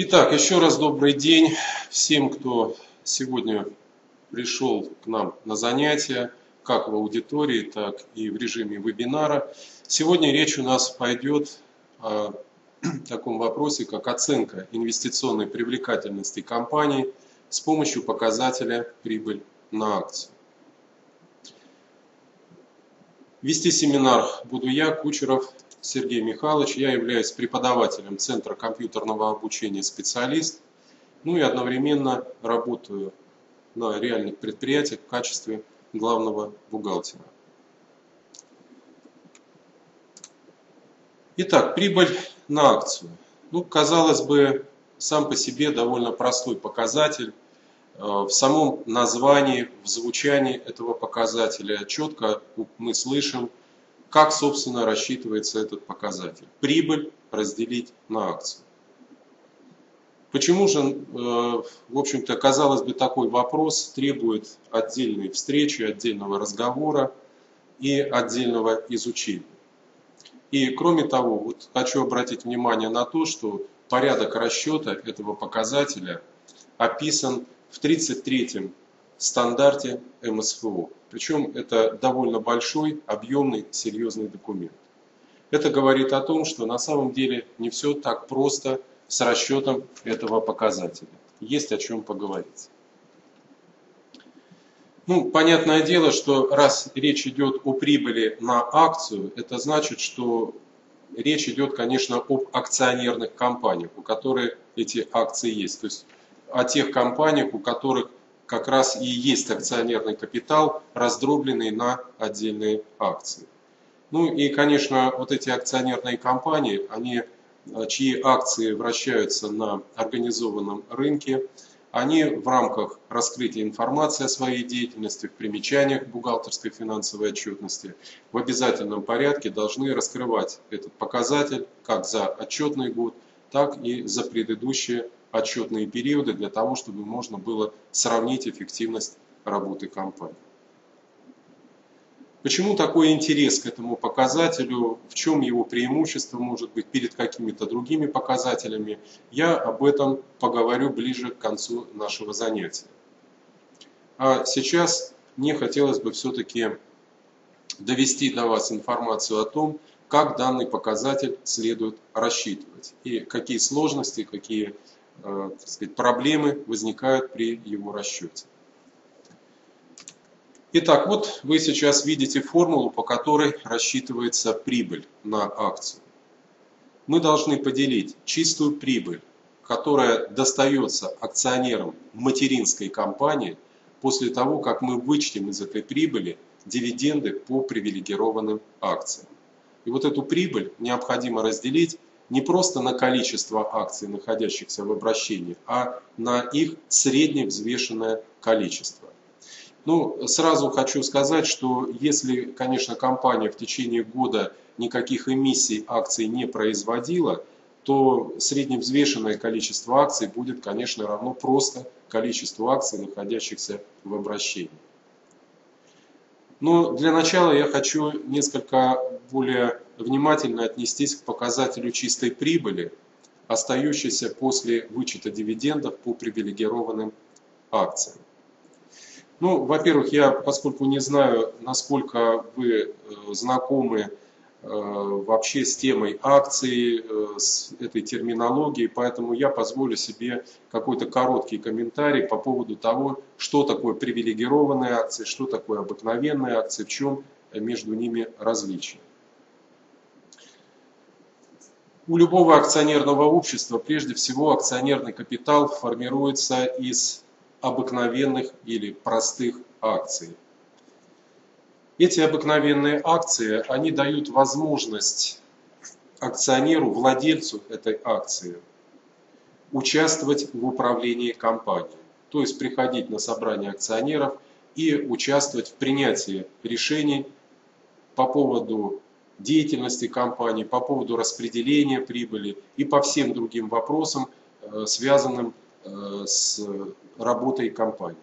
Итак, еще раз добрый день всем, кто сегодня пришел к нам на занятия, как в аудитории, так и в режиме вебинара. Сегодня речь у нас пойдет о таком вопросе, как оценка инвестиционной привлекательности компании с помощью показателя прибыль на акцию. Вести семинар буду я, Кучеров Сергей Михайлович. Я являюсь преподавателем Центра компьютерного обучения специалист. Ну и одновременно работаю на реальных предприятиях в качестве главного бухгалтера. Итак, прибыль на акцию. Ну, казалось бы, сам по себе довольно простой показатель. Э, в самом названии, в звучании этого показателя четко мы слышим, как, собственно, рассчитывается этот показатель. Прибыль разделить на акцию. Почему же, э, в общем-то, казалось бы, такой вопрос требует отдельной встречи, отдельного разговора и отдельного изучения? И кроме того, вот хочу обратить внимание на то, что порядок расчета этого показателя описан в 33-м стандарте МСФО. Причем это довольно большой, объемный, серьезный документ. Это говорит о том, что на самом деле не все так просто с расчетом этого показателя. Есть о чем поговорить. Ну, понятное дело, что раз речь идет о прибыли на акцию, это значит, что речь идет, конечно, об акционерных компаниях, у которых эти акции есть. То есть о тех компаниях, у которых как раз и есть акционерный капитал, раздробленный на отдельные акции. Ну и, конечно, вот эти акционерные компании, они, э, чьи акции вращаются на организованном рынке, они в рамках раскрытия информации о своей деятельности, в примечаниях бухгалтерской финансовой отчетности, в обязательном порядке должны раскрывать этот показатель как за отчетный год, так и за предыдущие отчетные периоды для того, чтобы можно было сравнить эффективность работы компании. Почему такой интерес к этому показателю, в чем его преимущество может быть перед какими-то другими показателями, я об этом поговорю ближе к концу нашего занятия. А сейчас мне хотелось бы все-таки довести до вас информацию о том, как данный показатель следует рассчитывать и какие сложности, какие так сказать, проблемы возникают при его расчете. Итак, вот вы сейчас видите формулу, по которой рассчитывается прибыль на акцию. Мы должны поделить чистую прибыль, которая достается акционерам материнской компании после того, как мы вычтем из этой прибыли дивиденды по привилегированным акциям. И вот эту прибыль необходимо разделить не просто на количество акций, находящихся в обращении, а на их средневзвешенное количество. Ну, сразу хочу сказать, что если, конечно, компания в течение года никаких эмиссий акций не производила, то средневзвешенное количество акций будет, конечно, равно просто количеству акций, находящихся в обращении. Но для начала я хочу несколько более внимательно отнестись к показателю чистой прибыли, остающейся после вычета дивидендов по привилегированным акциям. Ну, во-первых, я, поскольку не знаю, насколько вы э, знакомы э, вообще с темой акций, э, с этой терминологией, поэтому я позволю себе какой-то короткий комментарий по поводу того, что такое привилегированные акции, что такое обыкновенные акции, в чем между ними различие. У любого акционерного общества прежде всего акционерный капитал формируется из обыкновенных или простых акций. Эти обыкновенные акции, они дают возможность акционеру, владельцу этой акции, участвовать в управлении компанией. То есть приходить на собрание акционеров и участвовать в принятии решений по поводу деятельности компании, по поводу распределения прибыли и по всем другим вопросам, э, связанным э, с работой компании.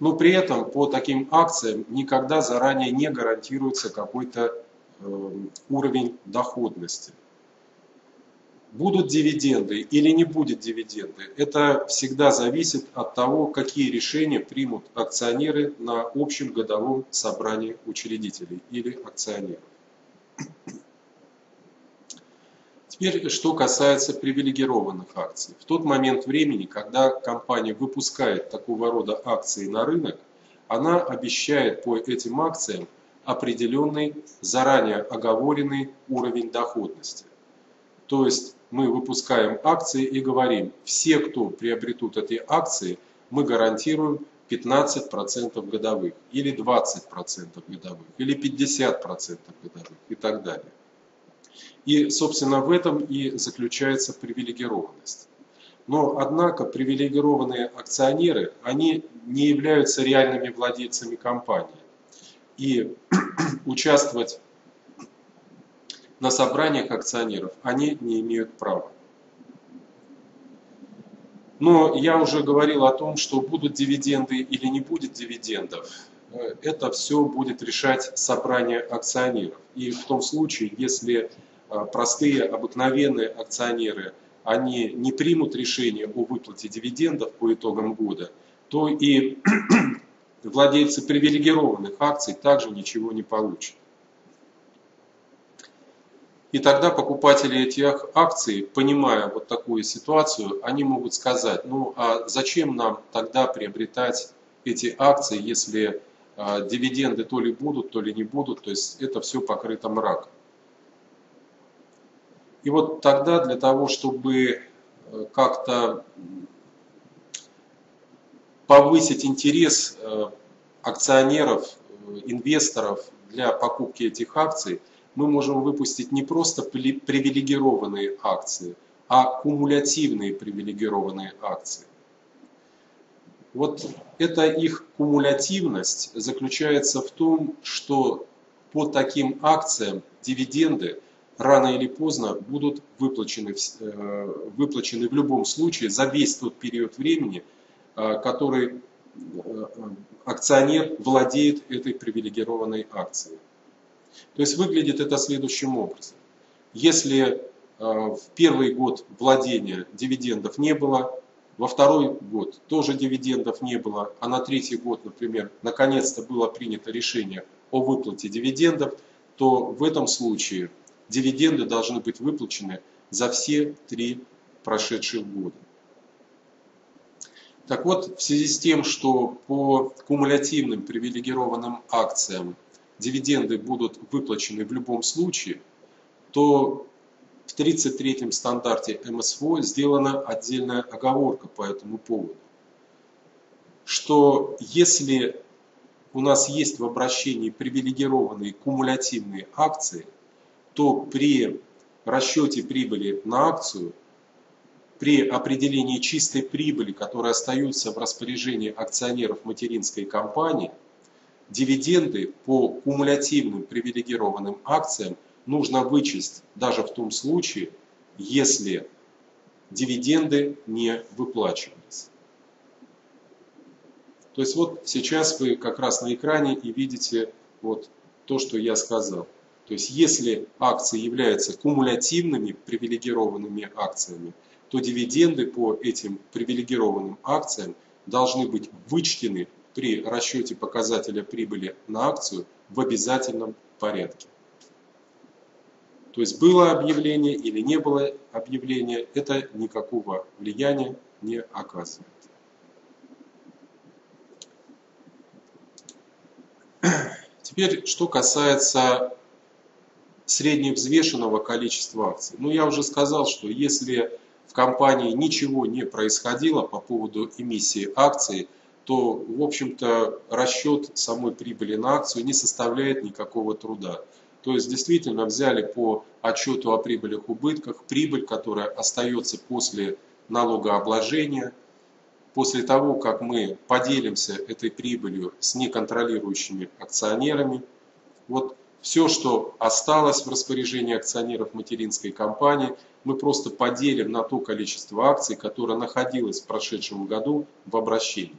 Но при этом по таким акциям никогда заранее не гарантируется какой-то э, уровень доходности. Будут дивиденды или не будет дивиденды, это всегда зависит от того, какие решения примут акционеры на общем годовом собрании учредителей или акционеров. Теперь, что касается привилегированных акций. В тот момент времени, когда компания выпускает такого рода акции на рынок, она обещает по этим акциям определенный, заранее оговоренный уровень доходности. То есть мы выпускаем акции и говорим, все, кто приобретут эти акции, мы гарантируем 15% годовых, или 20% годовых, или 50% годовых и так далее. И, собственно, в этом и заключается привилегированность. Но, однако, привилегированные акционеры, они не являются реальными владельцами компании. И участвовать на собраниях акционеров они не имеют права. Но я уже говорил о том, что будут дивиденды или не будет дивидендов. Это все будет решать собрание акционеров. И в том случае, если а, простые, обыкновенные акционеры, они не примут решение о выплате дивидендов по итогам года, то и владельцы привилегированных акций также ничего не получат. И тогда покупатели этих акций, понимая вот такую ситуацию, они могут сказать, ну а зачем нам тогда приобретать эти акции, если а, дивиденды то ли будут, то ли не будут, то есть это все покрыто мраком. И вот тогда для того, чтобы э, как-то повысить интерес э, акционеров, э, инвесторов для покупки этих акций, мы можем выпустить не просто привилегированные акции, а кумулятивные привилегированные акции. Вот эта их кумулятивность заключается в том, что по таким акциям дивиденды рано или поздно будут выплачены, э, выплачены в любом случае за весь тот период времени, э, который э, акционер владеет этой привилегированной акцией. То есть выглядит это следующим образом. Если в первый год владения дивидендов не было, во второй год тоже дивидендов не было, а на третий год, например, наконец-то было принято решение о выплате дивидендов, то в этом случае дивиденды должны быть выплачены за все три прошедших года. Так вот, в связи с тем, что по кумулятивным привилегированным акциям дивиденды будут выплачены в любом случае, то в 33-м стандарте МСФО сделана отдельная оговорка по этому поводу, что если у нас есть в обращении привилегированные кумулятивные акции – то при расчете прибыли на акцию, при определении чистой прибыли, которая остается в распоряжении акционеров материнской компании, дивиденды по кумулятивным привилегированным акциям нужно вычесть даже в том случае, если дивиденды не выплачивались. То есть вот сейчас вы как раз на экране и видите вот то, что я сказал. То есть если акции являются кумулятивными привилегированными акциями, то дивиденды по этим привилегированным акциям должны быть вычтены при расчете показателя прибыли на акцию в обязательном порядке. То есть было объявление или не было объявления, это никакого влияния не оказывает. Теперь, что касается средневзвешенного количества акций. Ну, я уже сказал, что если в компании ничего не происходило по поводу эмиссии акций, то, в общем-то, расчет самой прибыли на акцию не составляет никакого труда. То есть, действительно, взяли по отчету о прибылях убытках прибыль, которая остается после налогообложения, после того, как мы поделимся этой прибылью с неконтролирующими акционерами. Вот все, что осталось в распоряжении акционеров материнской компании, мы просто поделим на то количество акций, которое находилось в прошедшем году в обращении.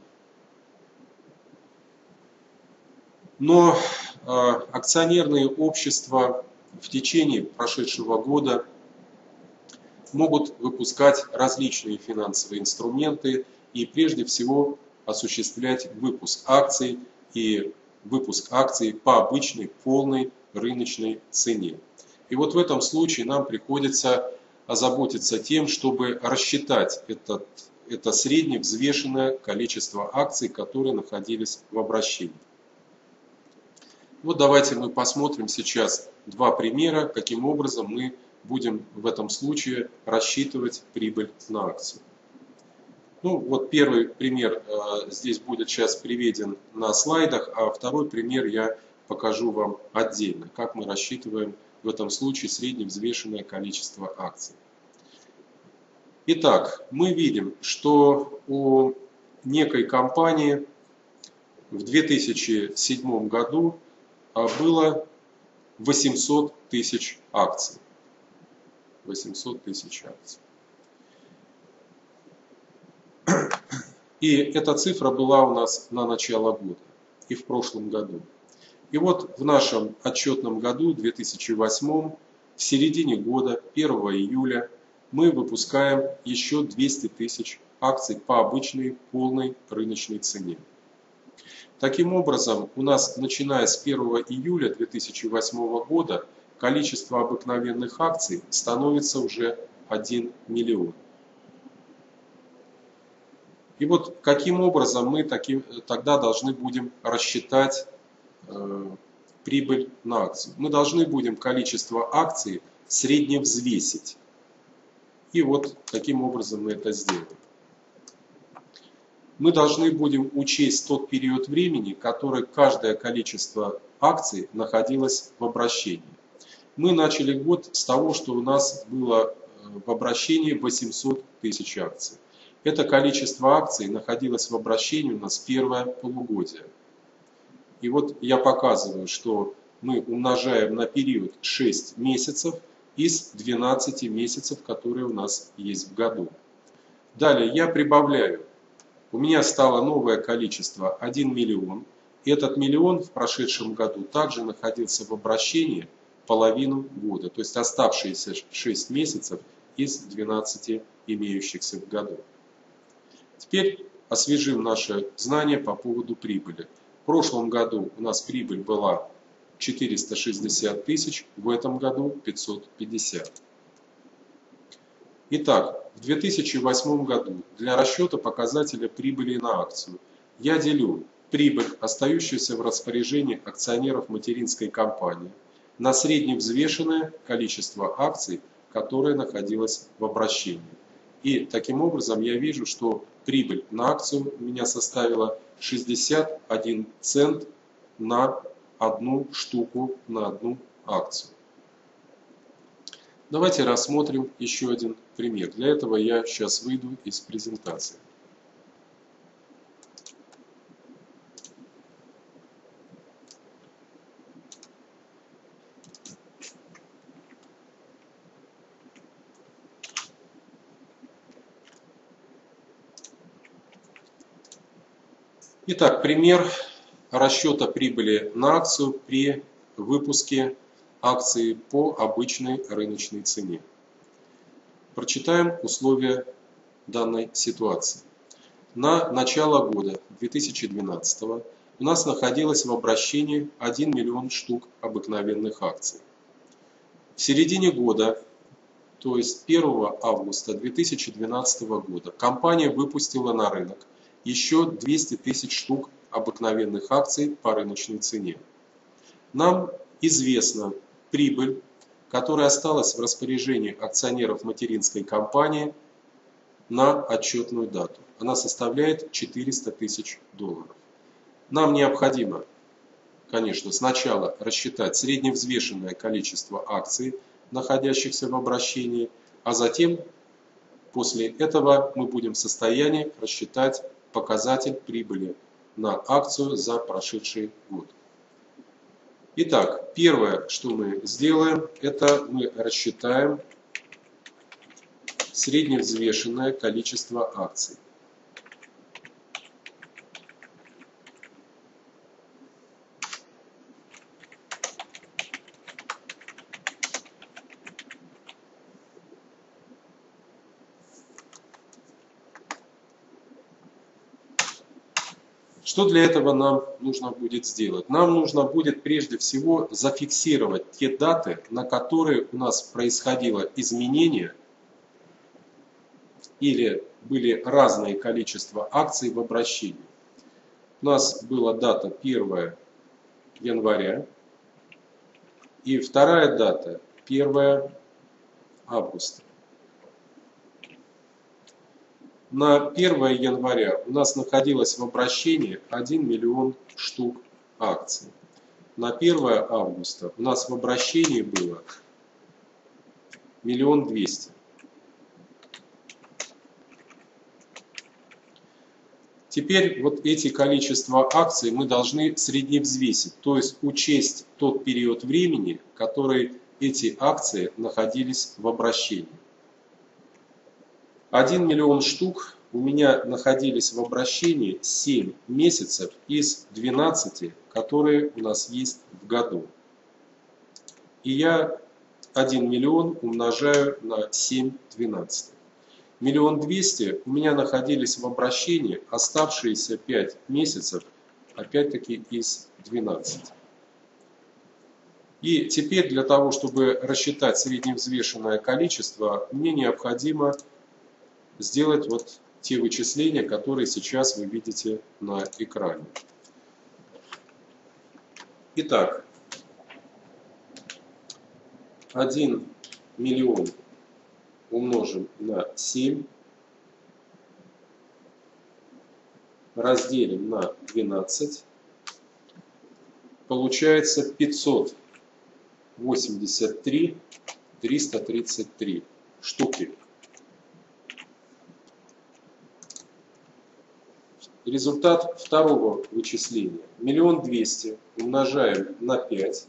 Но э, акционерные общества в течение прошедшего года могут выпускать различные финансовые инструменты и прежде всего осуществлять выпуск акций и выпуск акций по обычной полной рыночной цене. И вот в этом случае нам приходится озаботиться тем, чтобы рассчитать этот, это среднее взвешенное количество акций, которые находились в обращении. Вот давайте мы посмотрим сейчас два примера, каким образом мы будем в этом случае рассчитывать прибыль на акцию. Ну, вот первый пример э, здесь будет сейчас приведен на слайдах, а второй пример я покажу вам отдельно, как мы рассчитываем в этом случае средневзвешенное количество акций. Итак, мы видим, что у некой компании в 2007 году было 800 тысяч акций. 800 тысяч акций. И эта цифра была у нас на начало года и в прошлом году. И вот в нашем отчетном году, 2008, в середине года, 1 июля, мы выпускаем еще 200 тысяч акций по обычной полной рыночной цене. Таким образом, у нас начиная с 1 июля 2008 года количество обыкновенных акций становится уже 1 миллион. И вот каким образом мы таким, тогда должны будем рассчитать э, прибыль на акцию. Мы должны будем количество акций средневзвесить. И вот каким образом мы это сделаем. Мы должны будем учесть тот период времени, который каждое количество акций находилось в обращении. Мы начали год с того, что у нас было э, в обращении 800 тысяч акций. Это количество акций находилось в обращении у нас первое полугодие. И вот я показываю, что мы умножаем на период 6 месяцев из 12 месяцев, которые у нас есть в году. Далее я прибавляю. У меня стало новое количество 1 миллион. И этот миллион в прошедшем году также находился в обращении половину года. То есть оставшиеся 6 месяцев из 12 имеющихся в году. Теперь освежим наши знания по поводу прибыли. В прошлом году у нас прибыль была 460 тысяч, в этом году 550. Итак, в 2008 году для расчета показателя прибыли на акцию я делю прибыль, остающуюся в распоряжении акционеров материнской компании, на средневзвешенное количество акций, которое находилось в обращении. И таким образом я вижу, что прибыль на акцию у меня составила 61 цент на одну штуку, на одну акцию. Давайте рассмотрим еще один пример. Для этого я сейчас выйду из презентации. Итак, пример расчета прибыли на акцию при выпуске акции по обычной рыночной цене. Прочитаем условия данной ситуации. На начало года 2012 у нас находилось в обращении 1 миллион штук обыкновенных акций. В середине года, то есть 1 августа 2012 года, компания выпустила на рынок еще 200 тысяч штук обыкновенных акций по рыночной цене. Нам известна прибыль, которая осталась в распоряжении акционеров материнской компании на отчетную дату. Она составляет 400 тысяч долларов. Нам необходимо, конечно, сначала рассчитать средневзвешенное количество акций, находящихся в обращении, а затем после этого мы будем в состоянии рассчитать показатель прибыли на акцию за прошедший год. Итак, первое, что мы сделаем, это мы рассчитаем средневзвешенное количество акций. Что для этого нам нужно будет сделать? Нам нужно будет прежде всего зафиксировать те даты, на которые у нас происходило изменение или были разные количества акций в обращении. У нас была дата 1 января и вторая дата 1 августа. На 1 января у нас находилось в обращении 1 миллион штук акций. На 1 августа у нас в обращении было миллион двести. Теперь вот эти количества акций мы должны средневзвесить, то есть учесть тот период времени, который эти акции находились в обращении. 1 миллион штук у меня находились в обращении 7 месяцев из 12, которые у нас есть в году. И я 1 миллион умножаю на 7 12. Миллион двести у меня находились в обращении оставшиеся 5 месяцев, опять-таки из 12. И теперь для того, чтобы рассчитать средневзвешенное количество, мне необходимо сделать вот те вычисления, которые сейчас вы видите на экране. Итак, 1 миллион умножим на 7, разделим на 12, получается 583 333 штуки. Результат второго вычисления. Миллион двести умножаем на 5,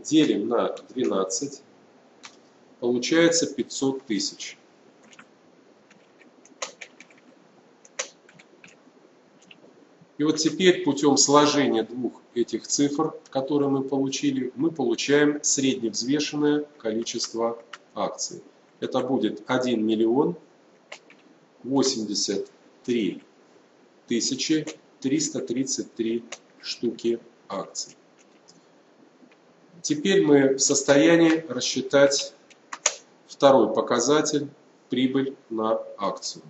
делим на 12, получается 500 тысяч. И вот теперь путем сложения двух этих цифр, которые мы получили, мы получаем средневзвешенное количество акций. Это будет 1 миллион 83 тысячи 333 штуки акций. Теперь мы в состоянии рассчитать Второй показатель – прибыль на акцию.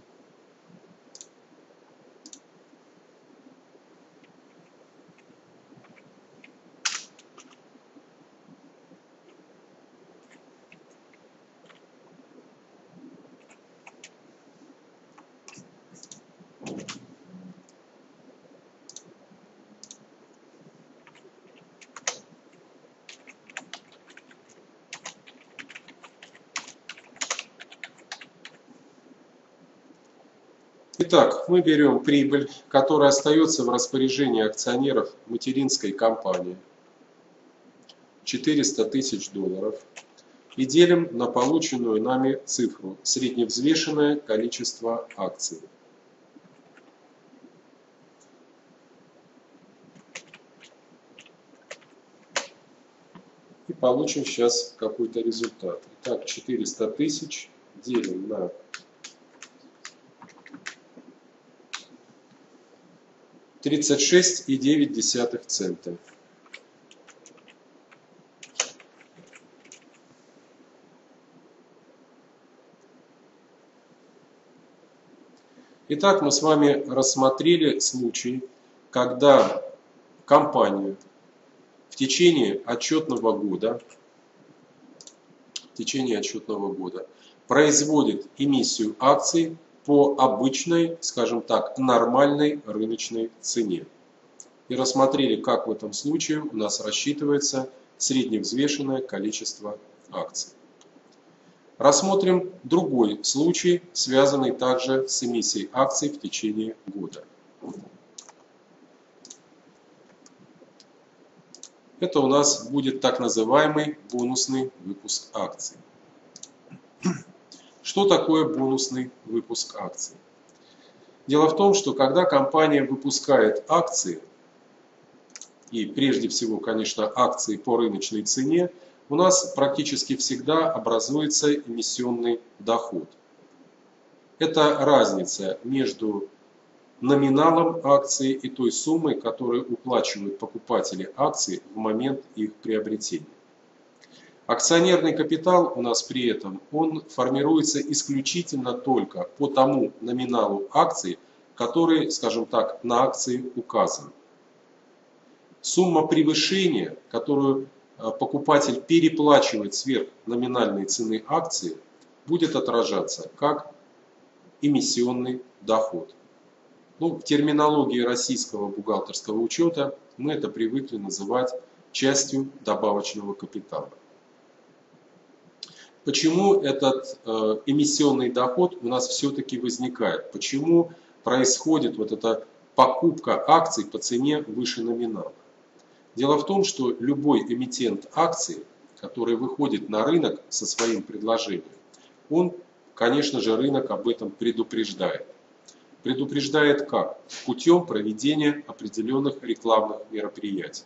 Итак, мы берем прибыль, которая остается в распоряжении акционеров материнской компании. 400 тысяч долларов. И делим на полученную нами цифру, средневзвешенное количество акций. И получим сейчас какой-то результат. Итак, 400 тысяч делим на 36,9 цента. Итак, мы с вами рассмотрели случай, когда компания в течение отчетного года, в течение отчетного года производит эмиссию акций по обычной, скажем так, нормальной рыночной цене. И рассмотрели, как в этом случае у нас рассчитывается средневзвешенное количество акций. Рассмотрим другой случай, связанный также с эмиссией акций в течение года. Это у нас будет так называемый бонусный выпуск акций. Что такое бонусный выпуск акций? Дело в том, что когда компания выпускает акции, и прежде всего, конечно, акции по рыночной цене, у нас практически всегда образуется эмиссионный доход. Это разница между номиналом акции и той суммой, которую уплачивают покупатели акций в момент их приобретения. Акционерный капитал у нас при этом, он формируется исключительно только по тому номиналу акций, который, скажем так, на акции указан. Сумма превышения, которую э, покупатель переплачивает сверх номинальной цены акции, будет отражаться как эмиссионный доход. Ну, в терминологии российского бухгалтерского учета мы это привыкли называть частью добавочного капитала. Почему этот э, эмиссионный доход у нас все-таки возникает? Почему происходит вот эта покупка акций по цене выше номинала? Дело в том, что любой эмитент акций, который выходит на рынок со своим предложением, он, конечно же, рынок об этом предупреждает. Предупреждает как? Путем проведения определенных рекламных мероприятий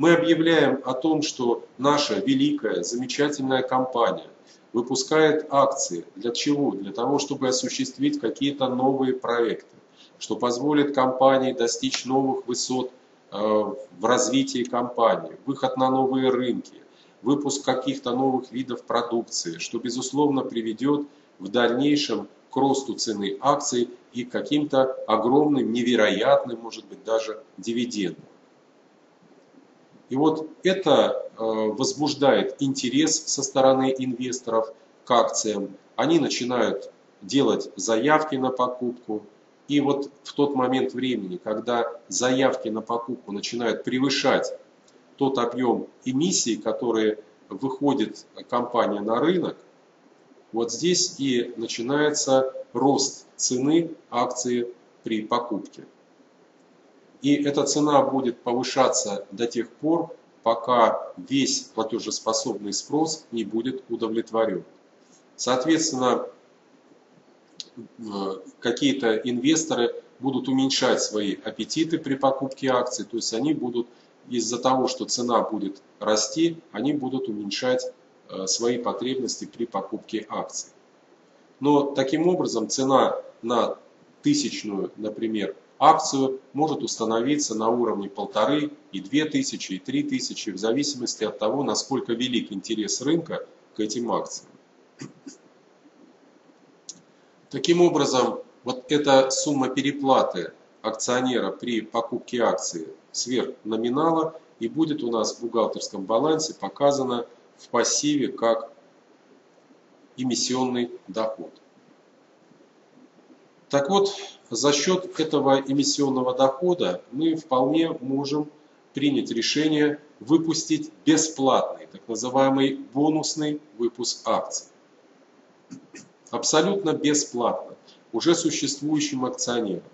мы объявляем о том, что наша великая, замечательная компания выпускает акции. Для чего? Для того, чтобы осуществить какие-то новые проекты, что позволит компании достичь новых высот э, в развитии компании, выход на новые рынки, выпуск каких-то новых видов продукции, что, безусловно, приведет в дальнейшем к росту цены акций и каким-то огромным, невероятным, может быть, даже дивидендам. И вот это э, возбуждает интерес со стороны инвесторов к акциям. Они начинают делать заявки на покупку. И вот в тот момент времени, когда заявки на покупку начинают превышать тот объем эмиссий, которые выходит компания на рынок, вот здесь и начинается рост цены акции при покупке. И эта цена будет повышаться до тех пор, пока весь платежеспособный спрос не будет удовлетворен. Соответственно, э, какие-то инвесторы будут уменьшать свои аппетиты при покупке акций, то есть они будут из-за того, что цена будет расти, они будут уменьшать э, свои потребности при покупке акций. Но таким образом цена на тысячную, например, акцию может установиться на уровне полторы и две тысячи, и три тысячи, в зависимости от того, насколько велик интерес рынка к этим акциям. Таким образом, вот эта сумма переплаты акционера при покупке акции сверх номинала и будет у нас в бухгалтерском балансе показана в пассиве как эмиссионный доход. Так вот, за счет этого эмиссионного дохода мы вполне можем принять решение выпустить бесплатный, так называемый бонусный выпуск акций. Абсолютно бесплатно, уже существующим акционерам.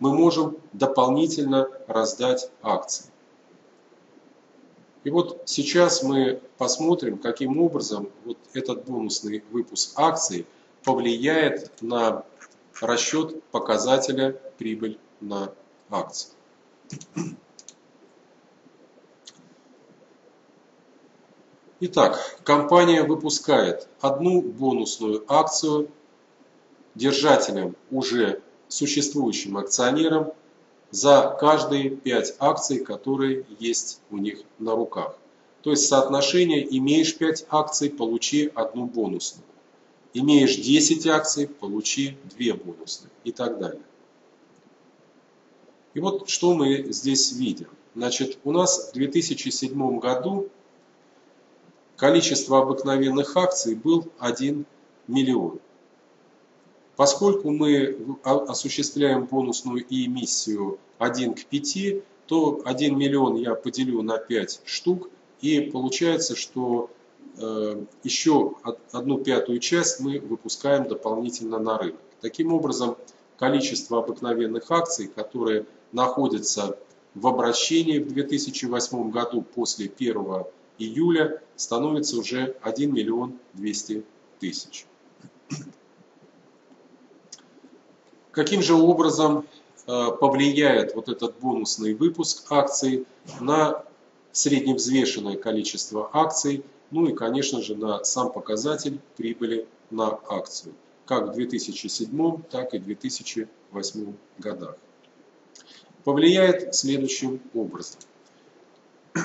Мы можем дополнительно раздать акции. И вот сейчас мы посмотрим, каким образом вот этот бонусный выпуск акций повлияет на расчет показателя прибыль на акции. Итак, компания выпускает одну бонусную акцию держателям уже существующим акционерам за каждые 5 акций, которые есть у них на руках. То есть соотношение имеешь 5 акций, получи одну бонусную. Имеешь 10 акций, получи 2 бонусных и так далее. И вот что мы здесь видим. Значит, у нас в 2007 году количество обыкновенных акций был 1 миллион. Поскольку мы осуществляем бонусную эмиссию 1 к 5, то 1 миллион я поделю на 5 штук, и получается, что еще одну пятую часть мы выпускаем дополнительно на рынок. Таким образом, количество обыкновенных акций, которые находятся в обращении в 2008 году после 1 июля, становится уже 1 миллион 200 тысяч. Каким же образом э, повлияет вот этот бонусный выпуск акций на средневзвешенное количество акций – ну и, конечно же, на сам показатель прибыли на акцию. как в 2007, так и 2008 годах. Повлияет следующим образом.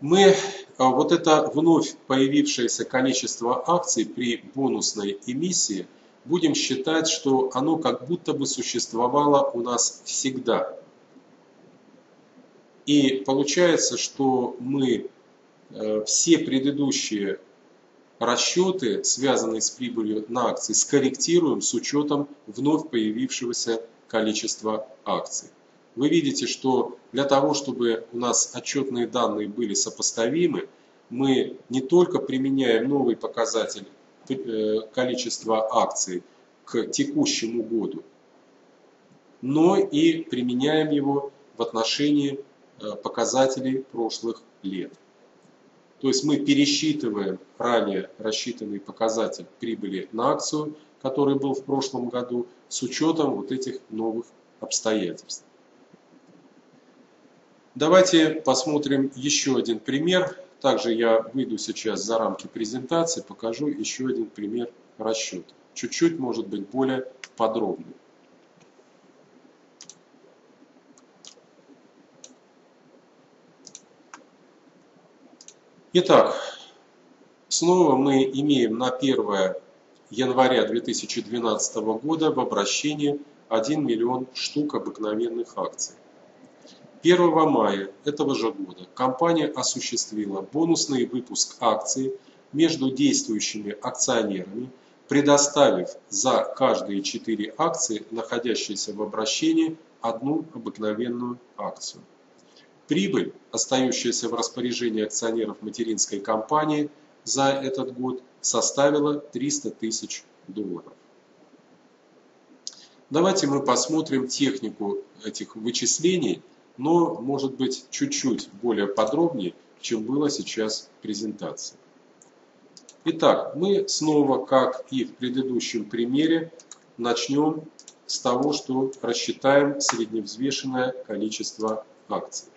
Мы а, вот это вновь появившееся количество акций при бонусной эмиссии будем считать, что оно как будто бы существовало у нас всегда. И получается, что мы э, все предыдущие расчеты, связанные с прибылью на акции, скорректируем с учетом вновь появившегося количества акций. Вы видите, что для того, чтобы у нас отчетные данные были сопоставимы, мы не только применяем новый показатель э, количества акций к текущему году, но и применяем его в отношении показателей прошлых лет. То есть мы пересчитываем ранее рассчитанный показатель прибыли на акцию, который был в прошлом году, с учетом вот этих новых обстоятельств. Давайте посмотрим еще один пример. Также я выйду сейчас за рамки презентации, покажу еще один пример расчета. Чуть-чуть, может быть, более подробный. Итак, снова мы имеем на 1 января 2012 года в обращении 1 миллион штук обыкновенных акций. 1 мая этого же года компания осуществила бонусный выпуск акций между действующими акционерами, предоставив за каждые 4 акции, находящиеся в обращении, одну обыкновенную акцию. Прибыль, остающаяся в распоряжении акционеров материнской компании за этот год, составила 300 тысяч долларов. Давайте мы посмотрим технику этих вычислений, но может быть чуть-чуть более подробнее, чем было сейчас в презентации. Итак, мы снова, как и в предыдущем примере, начнем с того, что рассчитаем средневзвешенное количество акций.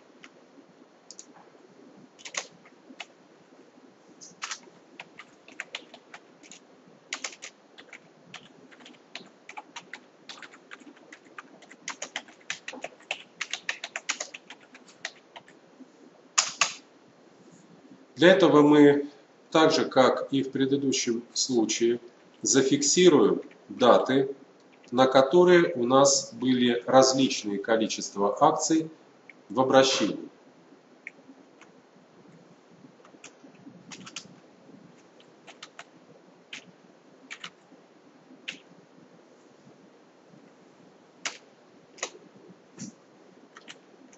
Для этого мы, так же как и в предыдущем случае, зафиксируем даты, на которые у нас были различные количества акций в обращении.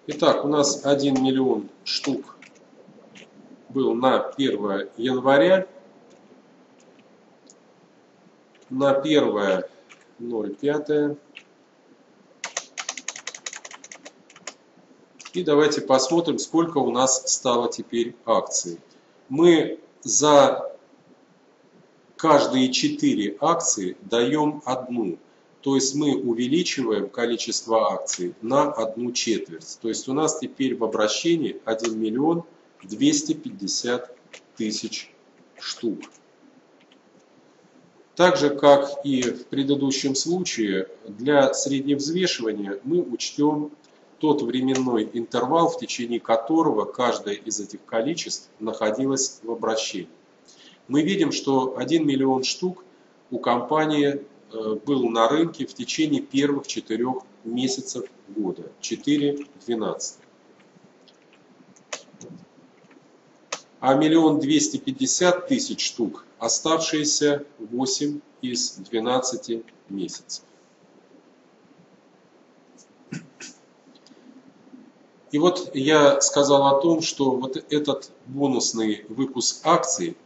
Итак, у нас 1 миллион штук был на 1 января, на 1 05. И давайте посмотрим, сколько у нас стало теперь акций. Мы за каждые 4 акции даем одну. То есть мы увеличиваем количество акций на одну четверть. То есть у нас теперь в обращении 1 миллион 250 тысяч штук. Так же, как и в предыдущем случае, для средневзвешивания мы учтем тот временной интервал, в течение которого каждое из этих количеств находилось в обращении. Мы видим, что 1 миллион штук у компании э, был на рынке в течение первых четырех месяцев года, 4-12. А миллион двести пятьдесят тысяч штук оставшиеся 8 из 12 месяцев. И вот я сказал о том, что вот этот бонусный выпуск акций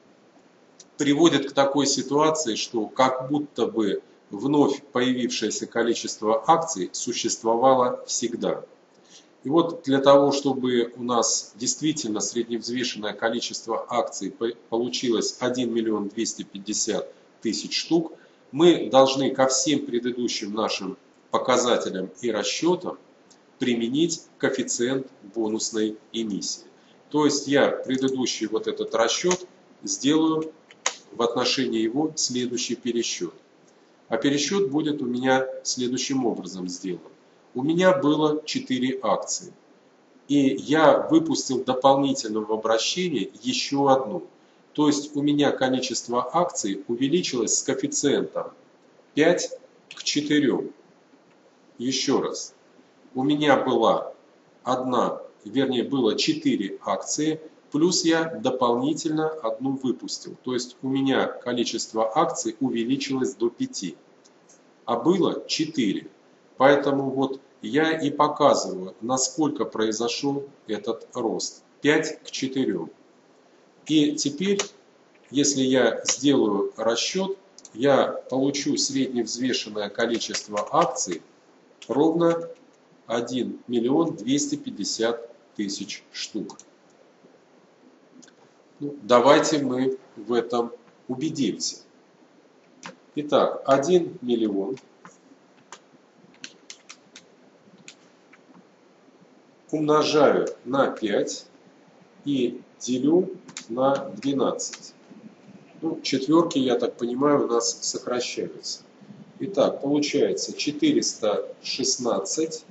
приводит к такой ситуации, что как будто бы вновь появившееся количество акций существовало всегда. И вот для того, чтобы у нас действительно средневзвешенное количество акций получилось 1 миллион 250 тысяч штук, мы должны ко всем предыдущим нашим показателям и расчетам применить коэффициент бонусной эмиссии. То есть я предыдущий вот этот расчет сделаю в отношении его следующий пересчет. А пересчет будет у меня следующим образом сделан. У меня было 4 акции. И я выпустил дополнительно в обращение еще одну. То есть у меня количество акций увеличилось с коэффициентом 5 к 4. Еще раз. У меня была одна, вернее было 4 акции, плюс я дополнительно одну выпустил. То есть у меня количество акций увеличилось до 5. А было 4. Поэтому вот я и показываю, насколько произошел этот рост. 5 к 4. И теперь, если я сделаю расчет, я получу средневзвешенное количество акций ровно 1 миллион 250 тысяч штук. Ну, давайте мы в этом убедимся. Итак, 1 миллион умножаю на 5 и делю на 12. Ну, четверки, я так понимаю, у нас сокращаются. Итак, получается 416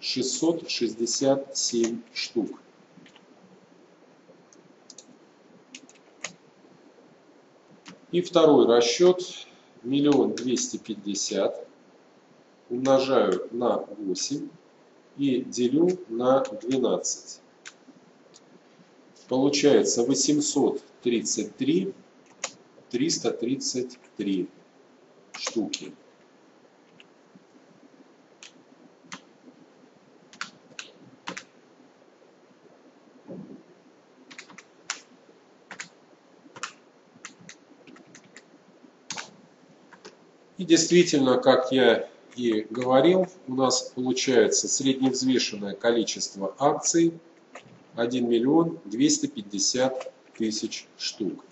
667 штук. И второй расчет миллион двести пятьдесят умножаю на 8 и делю на 12. Получается 833 333 штуки. И действительно, как я и говорил, у нас получается средневзвешенное количество акций 1 миллион 250 тысяч штук.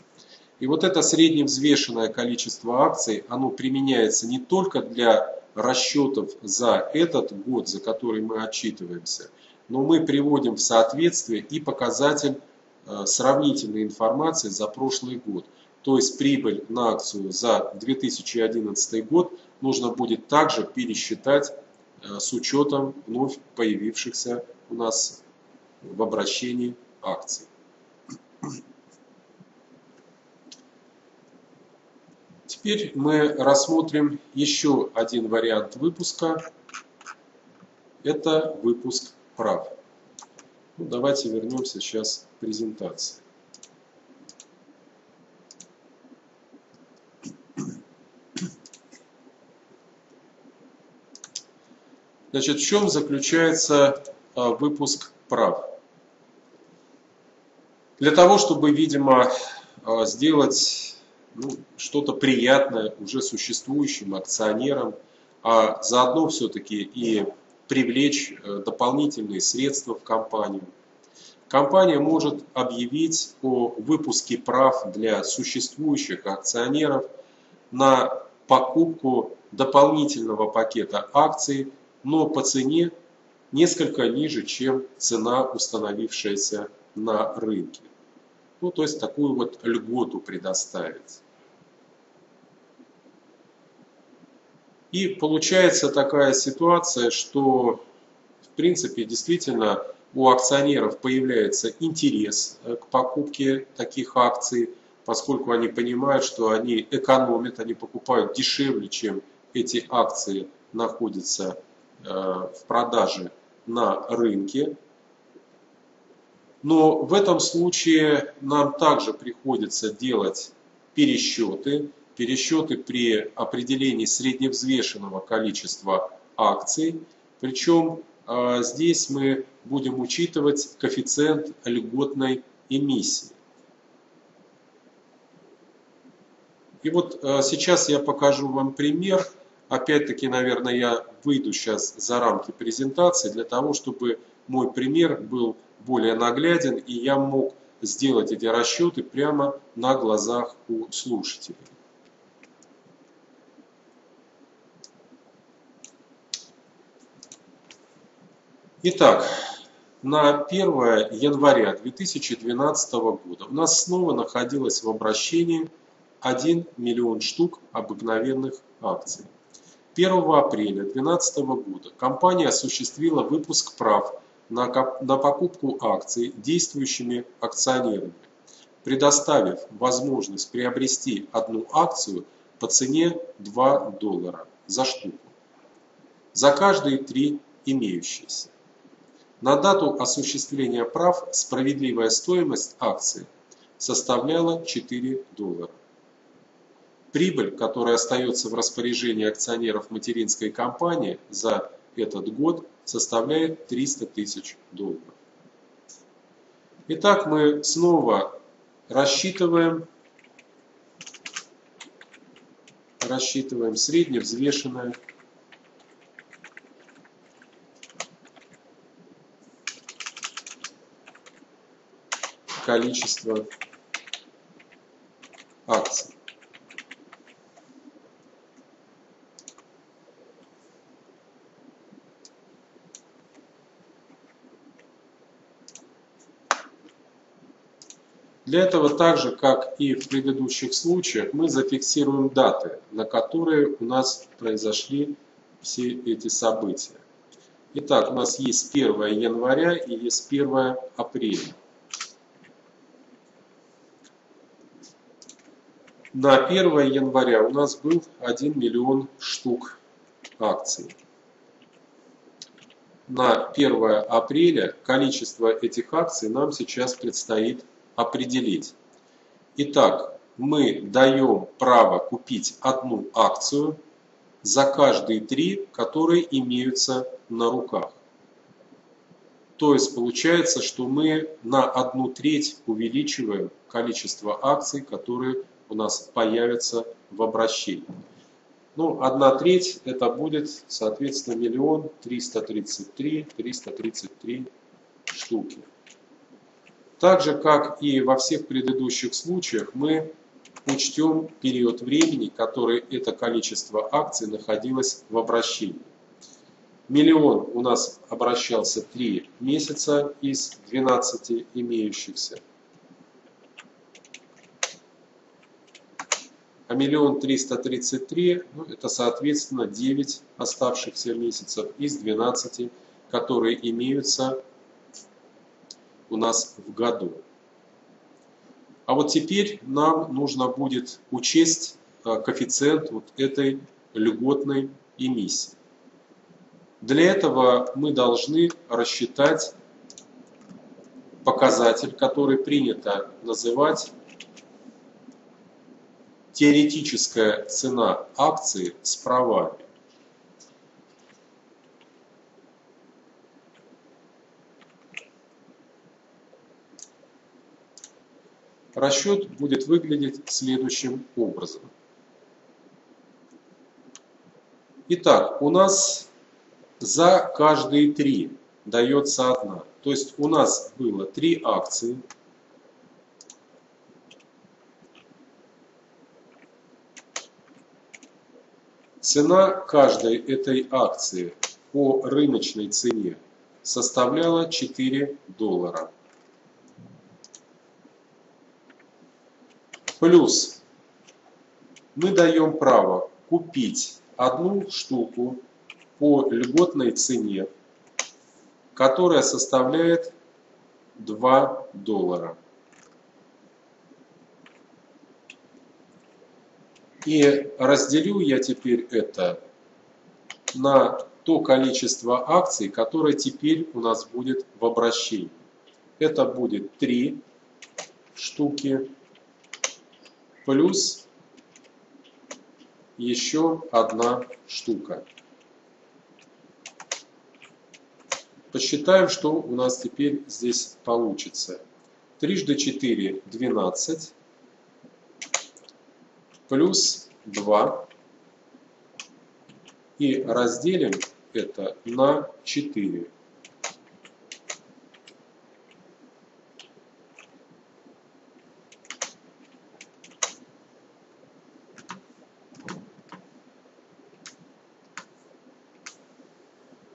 И вот это средневзвешенное количество акций, оно применяется не только для расчетов за этот год, за который мы отчитываемся, но мы приводим в соответствие и показатель э, сравнительной информации за прошлый год. То есть прибыль на акцию за 2011 год нужно будет также пересчитать э, с учетом вновь появившихся у нас в обращении акций. Теперь мы рассмотрим еще один вариант выпуска. Это выпуск прав. Ну, давайте вернемся сейчас к презентации. Значит, в чем заключается а, выпуск прав? Для того, чтобы, видимо, а, сделать ну, что-то приятное уже существующим акционерам, а заодно все-таки и привлечь э, дополнительные средства в компанию. Компания может объявить о выпуске прав для существующих акционеров на покупку дополнительного пакета акций но по цене несколько ниже, чем цена, установившаяся на рынке. Ну, то есть такую вот льготу предоставить. И получается такая ситуация, что в принципе действительно у акционеров появляется интерес э, к покупке таких акций, поскольку они понимают, что они экономят, они покупают дешевле, чем эти акции находятся в продаже на рынке. Но в этом случае нам также приходится делать пересчеты. Пересчеты при определении средневзвешенного количества акций. Причем э, здесь мы будем учитывать коэффициент льготной эмиссии. И вот э, сейчас я покажу вам пример – Опять-таки, наверное, я выйду сейчас за рамки презентации для того, чтобы мой пример был более нагляден и я мог сделать эти расчеты прямо на глазах у слушателей. Итак, на 1 января 2012 года у нас снова находилось в обращении 1 миллион штук обыкновенных акций. 1 апреля 2012 года компания осуществила выпуск прав на, покупку акций действующими акционерами, предоставив возможность приобрести одну акцию по цене 2 доллара за штуку за каждые три имеющиеся. На дату осуществления прав справедливая стоимость акции составляла 4 доллара. Прибыль, которая остается в распоряжении акционеров материнской компании за этот год, составляет 300 тысяч долларов. Итак, мы снова рассчитываем, рассчитываем средневзвешенное количество акций. Для этого, так же как и в предыдущих случаях, мы зафиксируем даты, на которые у нас произошли все эти события. Итак, у нас есть 1 января и есть 1 апреля. На 1 января у нас был 1 миллион штук акций. На 1 апреля количество этих акций нам сейчас предстоит определить. Итак, мы даем право купить одну акцию за каждые три, которые имеются на руках. То есть получается, что мы на одну треть увеличиваем количество акций, которые у нас появятся в обращении. Ну, одна треть это будет, соответственно, миллион триста тридцать три, триста тридцать три штуки. Так же, как и во всех предыдущих случаях, мы учтем период времени, который это количество акций находилось в обращении. Миллион у нас обращался 3 месяца из 12 имеющихся. А миллион триста тридцать три, ну, это соответственно 9 оставшихся месяцев из 12, которые имеются у нас в году. А вот теперь нам нужно будет учесть э, коэффициент вот этой льготной эмиссии. Для этого мы должны рассчитать показатель, который принято называть теоретическая цена акции с правами. Расчет будет выглядеть следующим образом. Итак, у нас за каждые три дается одна. То есть у нас было три акции. Цена каждой этой акции по рыночной цене составляла 4 доллара. Плюс мы даем право купить одну штуку по льготной цене, которая составляет 2 доллара. И разделю я теперь это на то количество акций, которое теперь у нас будет в обращении. Это будет 3 штуки плюс еще одна штука. Посчитаем, что у нас теперь здесь получится. Трижды 4 – 12, плюс 2. И разделим это на 4.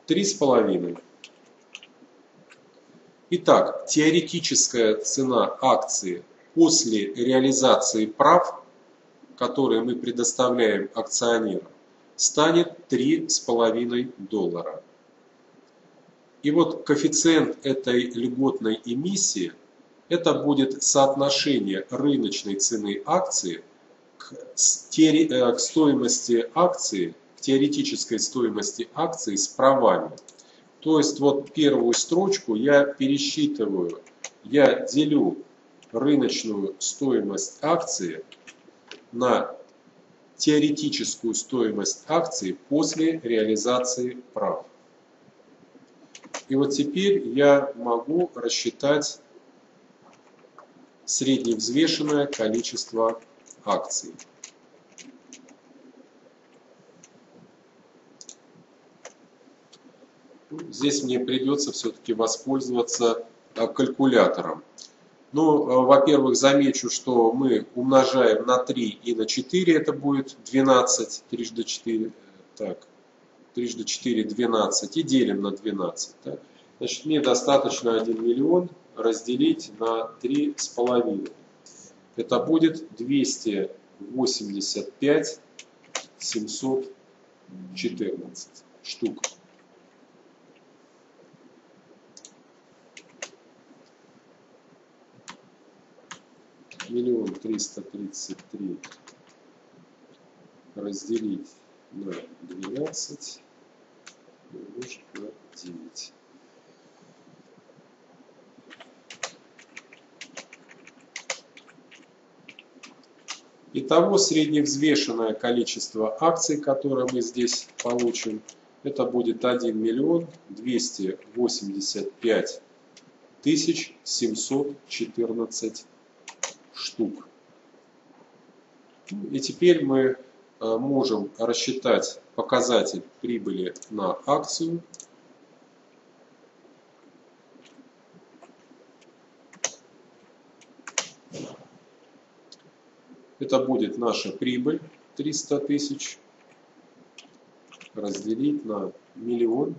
Три с половиной. Итак, теоретическая цена акции после реализации прав, которые мы предоставляем акционерам, станет 3,5 доллара. И вот коэффициент этой льготной эмиссии – это будет соотношение рыночной цены акции к, э, к стоимости акции, теоретической стоимости акции с правами. То есть вот первую строчку я пересчитываю, я делю рыночную стоимость акции на теоретическую стоимость акции после реализации прав. И вот теперь я могу рассчитать средневзвешенное количество акций. Здесь мне придется все-таки воспользоваться а, калькулятором. Ну, а, во-первых, замечу, что мы умножаем на 3 и на 4, это будет 12, трижды 4, так, трижды 4, 12, и делим на 12. Так. Значит, мне достаточно 1 миллион разделить на 3,5. Это будет 285 714 штук. Миллион триста тридцать три разделить на двенадцать умножить на девять. Итого средневзвешенное количество акций, которое мы здесь получим, это будет 1 миллион 285 тысяч 714 штук. И теперь мы э, можем рассчитать показатель прибыли на акцию. Это будет наша прибыль 300 тысяч разделить на миллион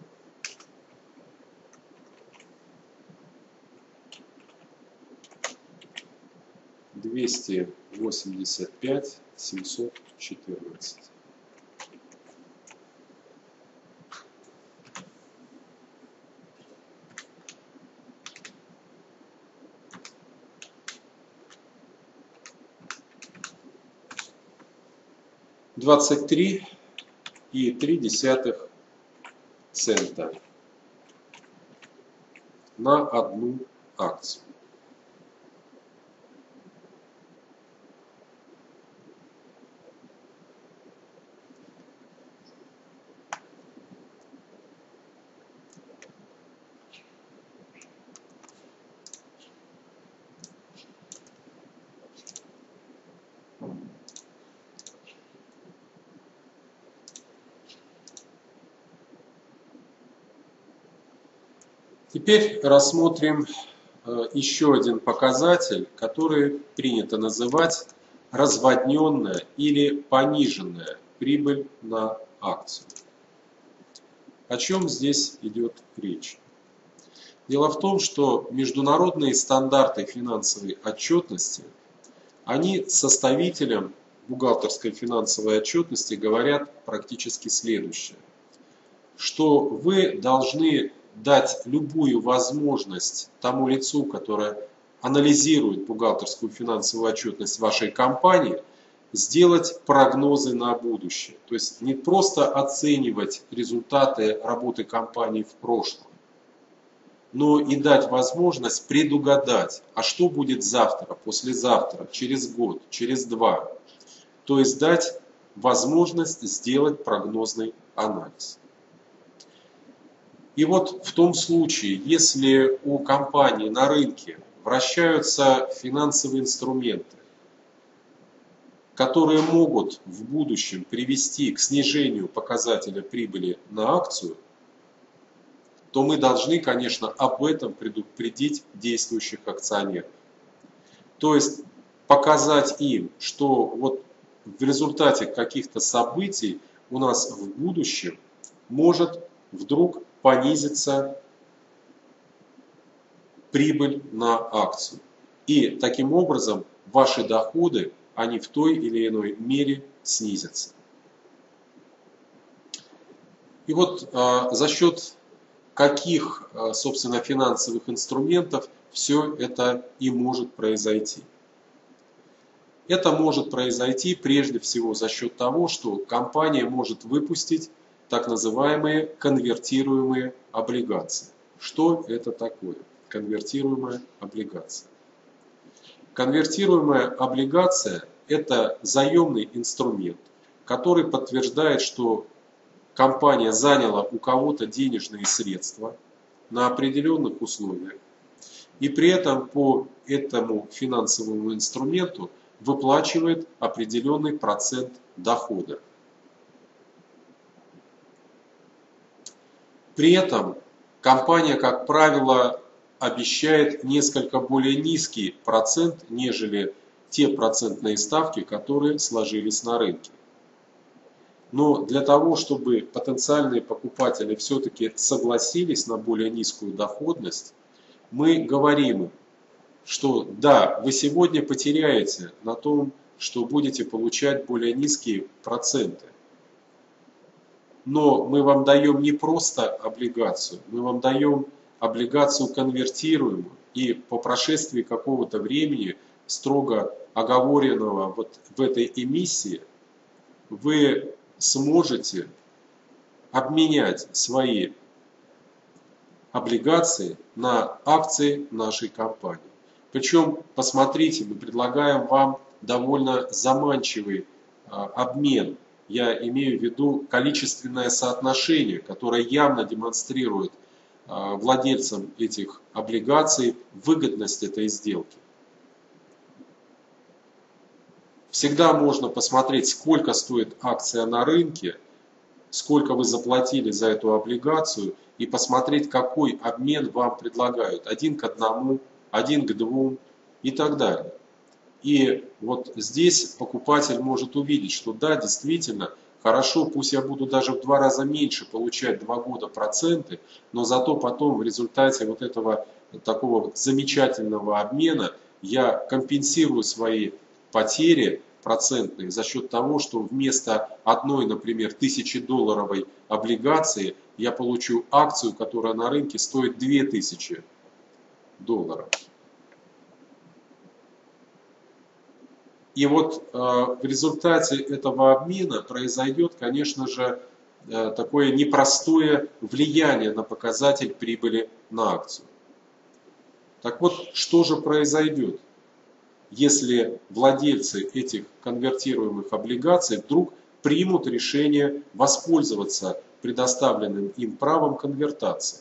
285 714. Двадцать три и три десятых цента на одну акцию. Теперь рассмотрим э, еще один показатель, который принято называть разводненная или пониженная прибыль на акцию. О чем здесь идет речь? Дело в том, что международные стандарты финансовой отчетности, они составителям бухгалтерской финансовой отчетности говорят практически следующее, что вы должны дать любую возможность тому лицу, которое анализирует бухгалтерскую финансовую отчетность вашей компании, сделать прогнозы на будущее. То есть не просто оценивать результаты работы компании в прошлом, но и дать возможность предугадать, а что будет завтра, послезавтра, через год, через два. То есть дать возможность сделать прогнозный анализ. И вот в том случае, если у компании на рынке вращаются финансовые инструменты, которые могут в будущем привести к снижению показателя прибыли на акцию, то мы должны, конечно, об этом предупредить действующих акционеров. То есть показать им, что вот в результате каких-то событий у нас в будущем может вдруг понизится прибыль на акцию. И таким образом ваши доходы, они в той или иной мере снизятся. И вот а, за счет каких, а, собственно, финансовых инструментов все это и может произойти. Это может произойти прежде всего за счет того, что компания может выпустить так называемые конвертируемые облигации. Что это такое? Конвертируемая облигация. Конвертируемая облигация – это заемный инструмент, который подтверждает, что компания заняла у кого-то денежные средства на определенных условиях, и при этом по этому финансовому инструменту выплачивает определенный процент дохода. При этом компания, как правило, обещает несколько более низкий процент, нежели те процентные ставки, которые сложились на рынке. Но для того, чтобы потенциальные покупатели все-таки согласились на более низкую доходность, мы говорим им, что да, вы сегодня потеряете на том, что будете получать более низкие проценты. Но мы вам даем не просто облигацию, мы вам даем облигацию конвертируемую, и по прошествии какого-то времени, строго оговоренного вот в этой эмиссии, вы сможете обменять свои облигации на акции нашей компании. Причем, посмотрите, мы предлагаем вам довольно заманчивый а, обмен. Я имею в виду количественное соотношение, которое явно демонстрирует а, владельцам этих облигаций выгодность этой сделки. Всегда можно посмотреть, сколько стоит акция на рынке, сколько вы заплатили за эту облигацию и посмотреть, какой обмен вам предлагают. Один к одному, один к двум и так далее. И вот здесь покупатель может увидеть, что да, действительно, хорошо, пусть я буду даже в два раза меньше получать два года проценты, но зато потом в результате вот этого такого замечательного обмена я компенсирую свои потери процентные за счет того, что вместо одной, например, тысячи долларовой облигации я получу акцию, которая на рынке стоит 2000 долларов. И вот э, в результате этого обмена произойдет, конечно же, э, такое непростое влияние на показатель прибыли на акцию. Так вот, что же произойдет? если владельцы этих конвертируемых облигаций вдруг примут решение воспользоваться предоставленным им правом конвертации.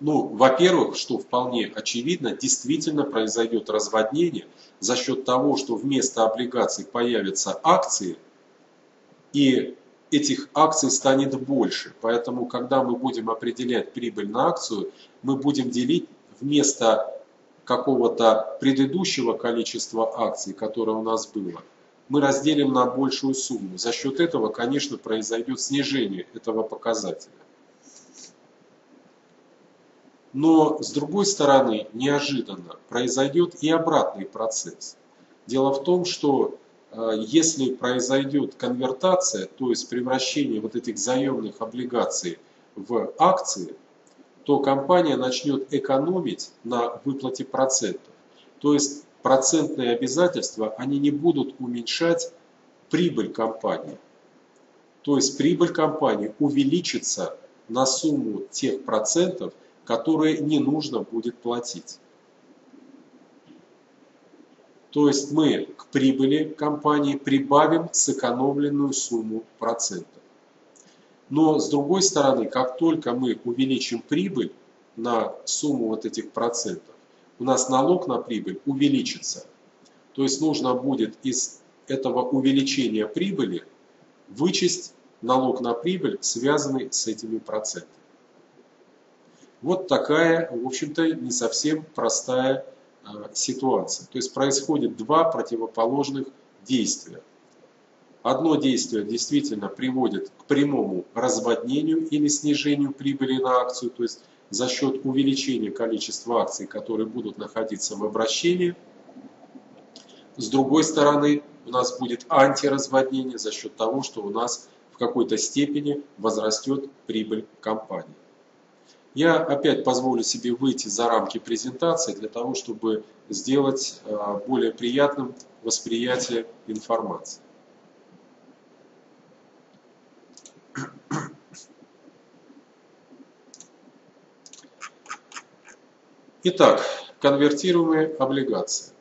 Ну, во-первых, что вполне очевидно, действительно произойдет разводнение за счет того, что вместо облигаций появятся акции, и этих акций станет больше. Поэтому, когда мы будем определять прибыль на акцию, мы будем делить вместо какого-то предыдущего количества акций, которое у нас было, мы разделим на большую сумму. За счет этого, конечно, произойдет снижение этого показателя. Но, с другой стороны, неожиданно произойдет и обратный процесс. Дело в том, что э, если произойдет конвертация, то есть превращение вот этих заемных облигаций в акции – то компания начнет экономить на выплате процентов. То есть процентные обязательства, они не будут уменьшать прибыль компании. То есть прибыль компании увеличится на сумму тех процентов, которые не нужно будет платить. То есть мы к прибыли компании прибавим сэкономленную сумму процентов. Но с другой стороны, как только мы увеличим прибыль на сумму вот этих процентов, у нас налог на прибыль увеличится. То есть нужно будет из этого увеличения прибыли вычесть налог на прибыль, связанный с этими процентами. Вот такая, в общем-то, не совсем простая а, ситуация. То есть происходит два противоположных действия. Одно действие действительно приводит к прямому разводнению или снижению прибыли на акцию, то есть за счет увеличения количества акций, которые будут находиться в обращении. С другой стороны, у нас будет антиразводнение за счет того, что у нас в какой-то степени возрастет прибыль компании. Я опять позволю себе выйти за рамки презентации для того, чтобы сделать а, более приятным восприятие информации. Итак, конвертируемые облигации.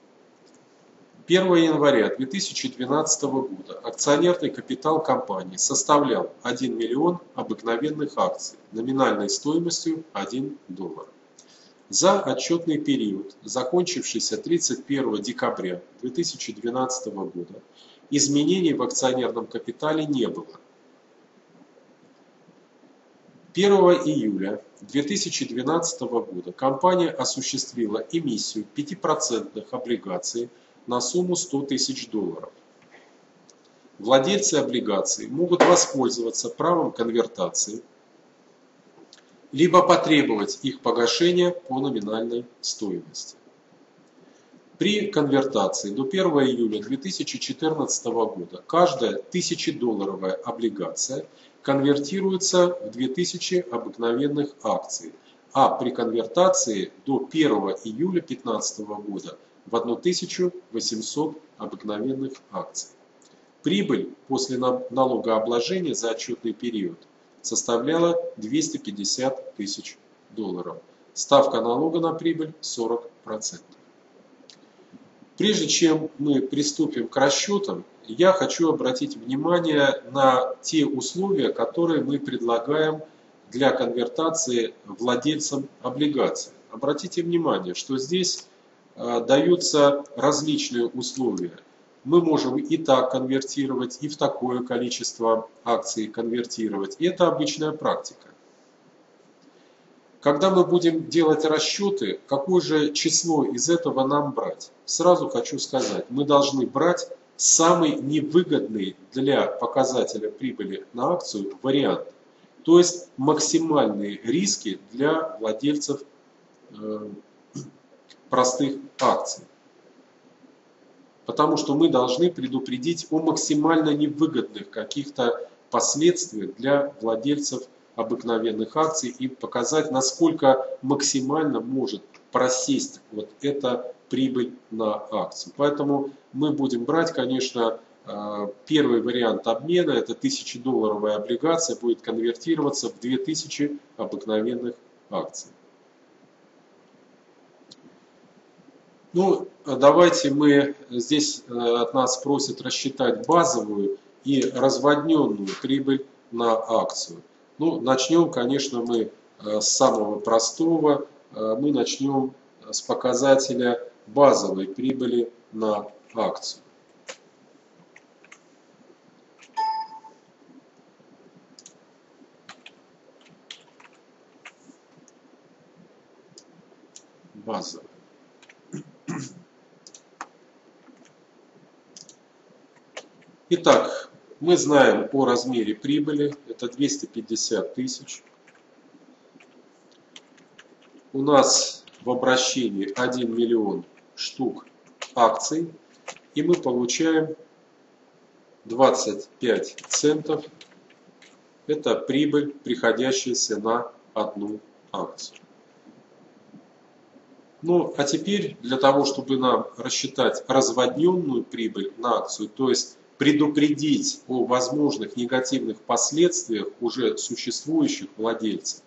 1 января 2012 года акционерный капитал компании составлял 1 миллион обыкновенных акций номинальной стоимостью 1 доллар. За отчетный период, закончившийся 31 декабря 2012 года, изменений в акционерном капитале не было. 1 июля 2012 года компания осуществила эмиссию 5% облигаций на сумму 100 тысяч долларов. Владельцы облигаций могут воспользоваться правом конвертации, либо потребовать их погашения по номинальной стоимости. При конвертации до 1 июля 2014 года каждая 1000-долларовая облигация конвертируется в 2000 обыкновенных акций, а при конвертации до 1 июля 2015 года в 1800 обыкновенных акций. Прибыль после налогообложения за отчетный период составляла 250 тысяч долларов. Ставка налога на прибыль 40%. Прежде чем мы приступим к расчетам, я хочу обратить внимание на те условия, которые мы предлагаем для конвертации владельцам облигаций. Обратите внимание, что здесь даются различные условия. Мы можем и так конвертировать, и в такое количество акций конвертировать. Это обычная практика. Когда мы будем делать расчеты, какое же число из этого нам брать? Сразу хочу сказать, мы должны брать самый невыгодный для показателя прибыли на акцию вариант. То есть максимальные риски для владельцев э, простых акций. Потому что мы должны предупредить о максимально невыгодных каких-то последствиях для владельцев обыкновенных акций и показать, насколько максимально может просесть вот эта прибыль на акцию. Поэтому мы будем брать, конечно, э, первый вариант обмена, это 1000-долларовая облигация, будет конвертироваться в 2000 обыкновенных акций. Ну, давайте мы, здесь э, от нас просят рассчитать базовую и разводненную прибыль на акцию. Ну, начнем, конечно, мы э, с самого простого. Э, мы начнем с показателя базовой прибыли на акцию. Базовая. Итак, мы знаем о размере прибыли, это 250 тысяч. У нас в обращении 1 миллион штук акций, и мы получаем 25 центов. Это прибыль, приходящаяся на одну акцию. Ну, а теперь для того, чтобы нам рассчитать разводненную прибыль на акцию, то есть предупредить о возможных негативных последствиях уже существующих владельцев,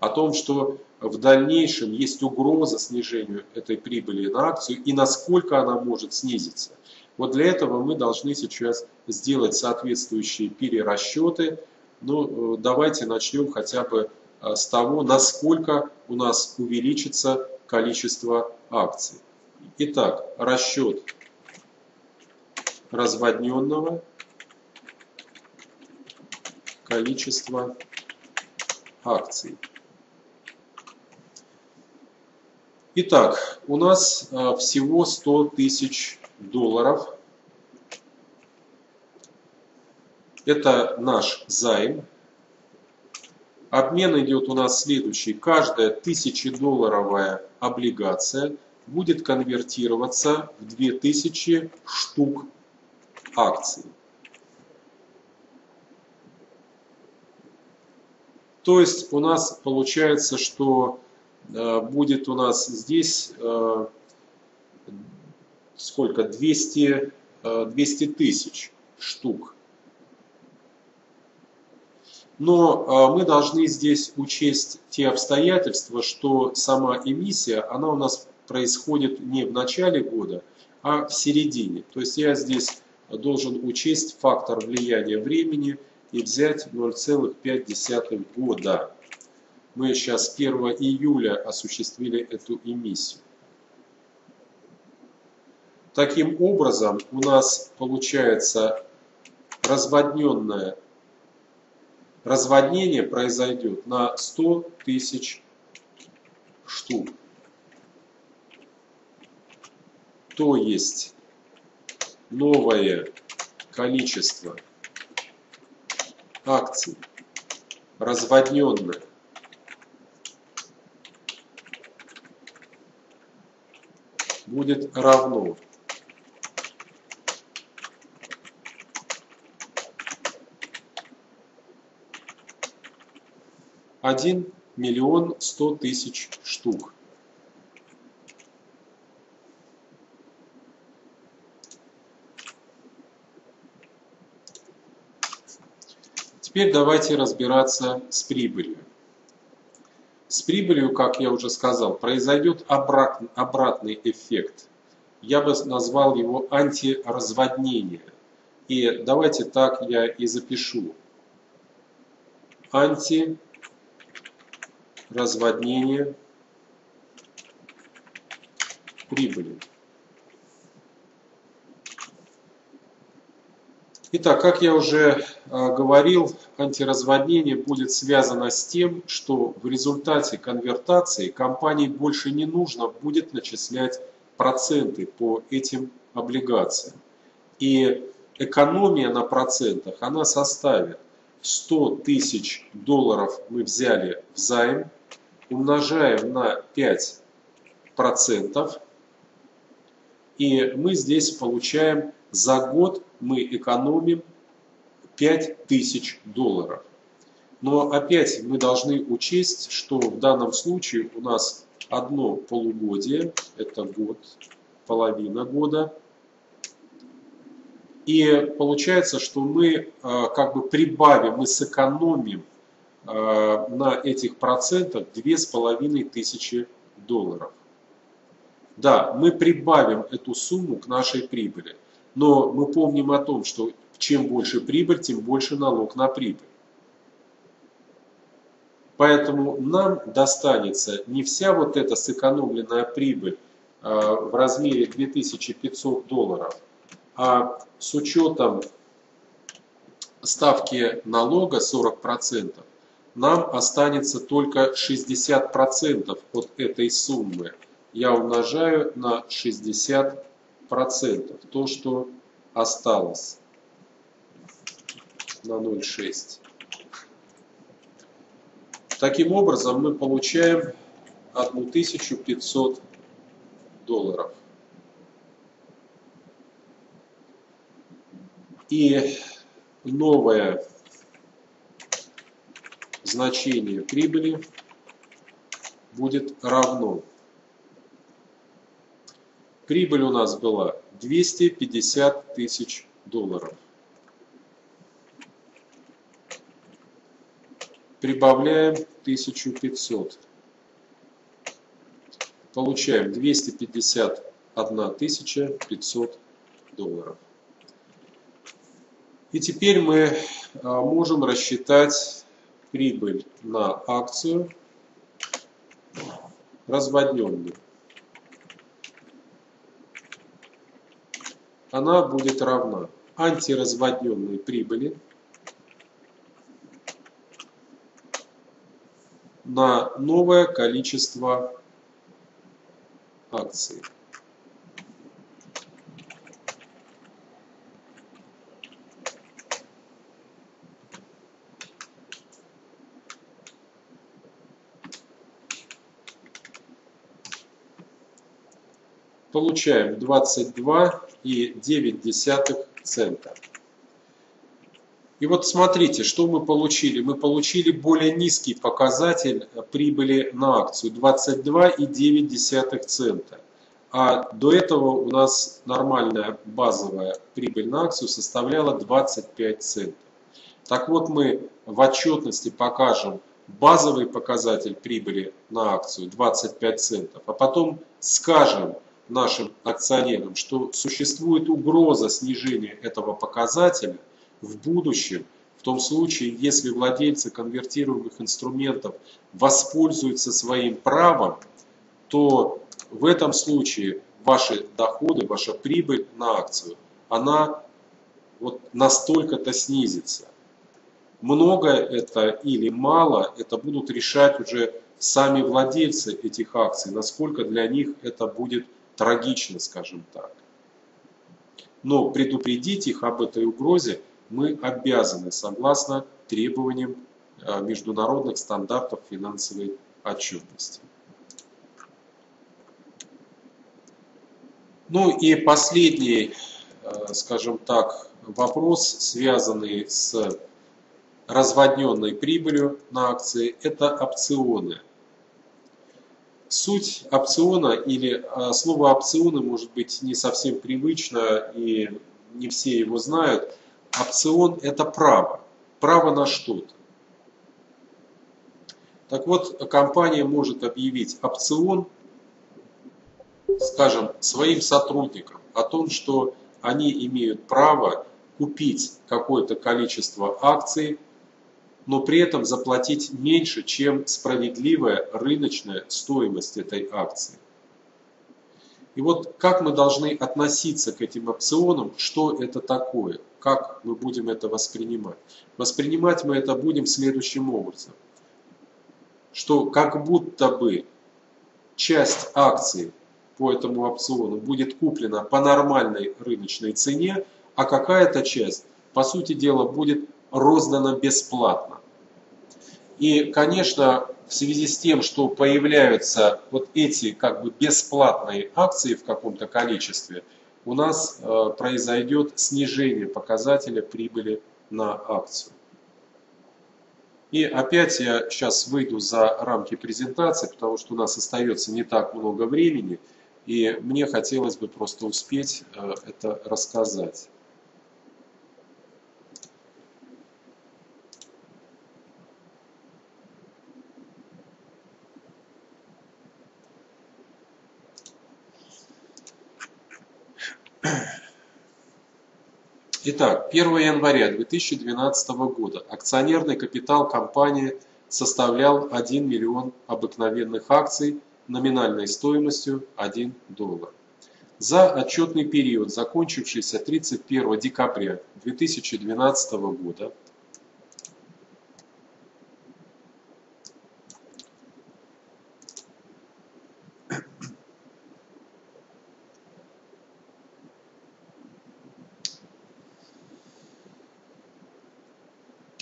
о том, что в дальнейшем есть угроза снижению этой прибыли на акцию и насколько она может снизиться. Вот для этого мы должны сейчас сделать соответствующие перерасчеты. Ну, э, давайте начнем хотя бы э, с того, насколько у нас увеличится количество акций. Итак, расчет разводненного количества акций. Итак, у нас а, всего 100 тысяч долларов. Это наш займ. Обмен идет у нас следующий. Каждая тысячедолларовая облигация будет конвертироваться в 2000 штук акций. То есть у нас получается, что э, будет у нас здесь э, сколько? 200, 200 э, тысяч штук. Но мы должны здесь учесть те обстоятельства, что сама эмиссия, она у нас происходит не в начале года, а в середине. То есть я здесь должен учесть фактор влияния времени и взять 0,5 года. Мы сейчас 1 июля осуществили эту эмиссию. Таким образом, у нас получается разводненное разводнение произойдет на 100 тысяч штук. То есть новое количество акций разводненное будет равно один миллион сто тысяч штук. Теперь давайте разбираться с прибылью. С прибылью, как я уже сказал, произойдет обратный, эффект. Я бы назвал его антиразводнение. И давайте так я и запишу. Антиразводнение прибыли. Итак, как я уже а, говорил, антиразводнение будет связано с тем, что в результате конвертации компании больше не нужно будет начислять проценты по этим облигациям. И экономия на процентах, она составит 100 тысяч долларов мы взяли в займ, умножаем на 5 процентов, и мы здесь получаем за год мы экономим 5000 долларов. Но опять мы должны учесть, что в данном случае у нас одно полугодие, это год, половина года. И получается, что мы э, как бы прибавим, мы сэкономим э, на этих процентах две с половиной тысячи долларов. Да, мы прибавим эту сумму к нашей прибыли. Но мы помним о том, что чем больше прибыль, тем больше налог на прибыль. Поэтому нам достанется не вся вот эта сэкономленная прибыль э, в размере 2500 долларов, а с учетом ставки налога 40%, нам останется только 60% от этой суммы. Я умножаю на 60% процентов. То, что осталось на 0,6. Таким образом, мы получаем 1500 долларов. И новое значение прибыли будет равно Прибыль у нас была 250 тысяч долларов. Прибавляем 1500. Получаем 251 тысяча 500 долларов. И теперь мы а, можем рассчитать прибыль на акцию разводненную. она будет равна антиразводненной прибыли на новое количество акций. Получаем 22 22,9 цента. И вот смотрите, что мы получили. Мы получили более низкий показатель прибыли на акцию 22,9 цента. А до этого у нас нормальная базовая прибыль на акцию составляла 25 центов. Так вот мы в отчетности покажем базовый показатель прибыли на акцию 25 центов, а потом скажем нашим акционерам, что существует угроза снижения этого показателя в будущем, в том случае, если владельцы конвертируемых инструментов воспользуются своим правом, то в этом случае ваши доходы, ваша прибыль на акцию, она вот настолько-то снизится. Много это или мало, это будут решать уже сами владельцы этих акций, насколько для них это будет трагично, скажем так. Но предупредить их об этой угрозе мы обязаны согласно требованиям э, международных стандартов финансовой отчетности. Ну и последний, э, скажем так, вопрос, связанный с разводненной прибылью на акции, это опционы. Суть опциона или э, слово опционы может быть не совсем привычно и не все его знают. Опцион это право. Право на что-то. Так вот, компания может объявить опцион скажем, своим сотрудникам о том, что они имеют право купить какое-то количество акций, но при этом заплатить меньше, чем справедливая рыночная стоимость этой акции. И вот как мы должны относиться к этим опционам, что это такое, как мы будем это воспринимать. Воспринимать мы это будем следующим образом, что как будто бы часть акций по этому опциону будет куплена по нормальной рыночной цене, а какая-то часть, по сути дела, будет роздана бесплатно. И, конечно, в связи с тем, что появляются вот эти как бы бесплатные акции в каком-то количестве, у нас э, произойдет снижение показателя прибыли на акцию. И опять я сейчас выйду за рамки презентации, потому что у нас остается не так много времени. И мне хотелось бы просто успеть э, это рассказать. Итак, 1 января 2012 года акционерный капитал компании составлял 1 миллион обыкновенных акций номинальной стоимостью 1 доллар. За отчетный период, закончившийся 31 декабря 2012 года,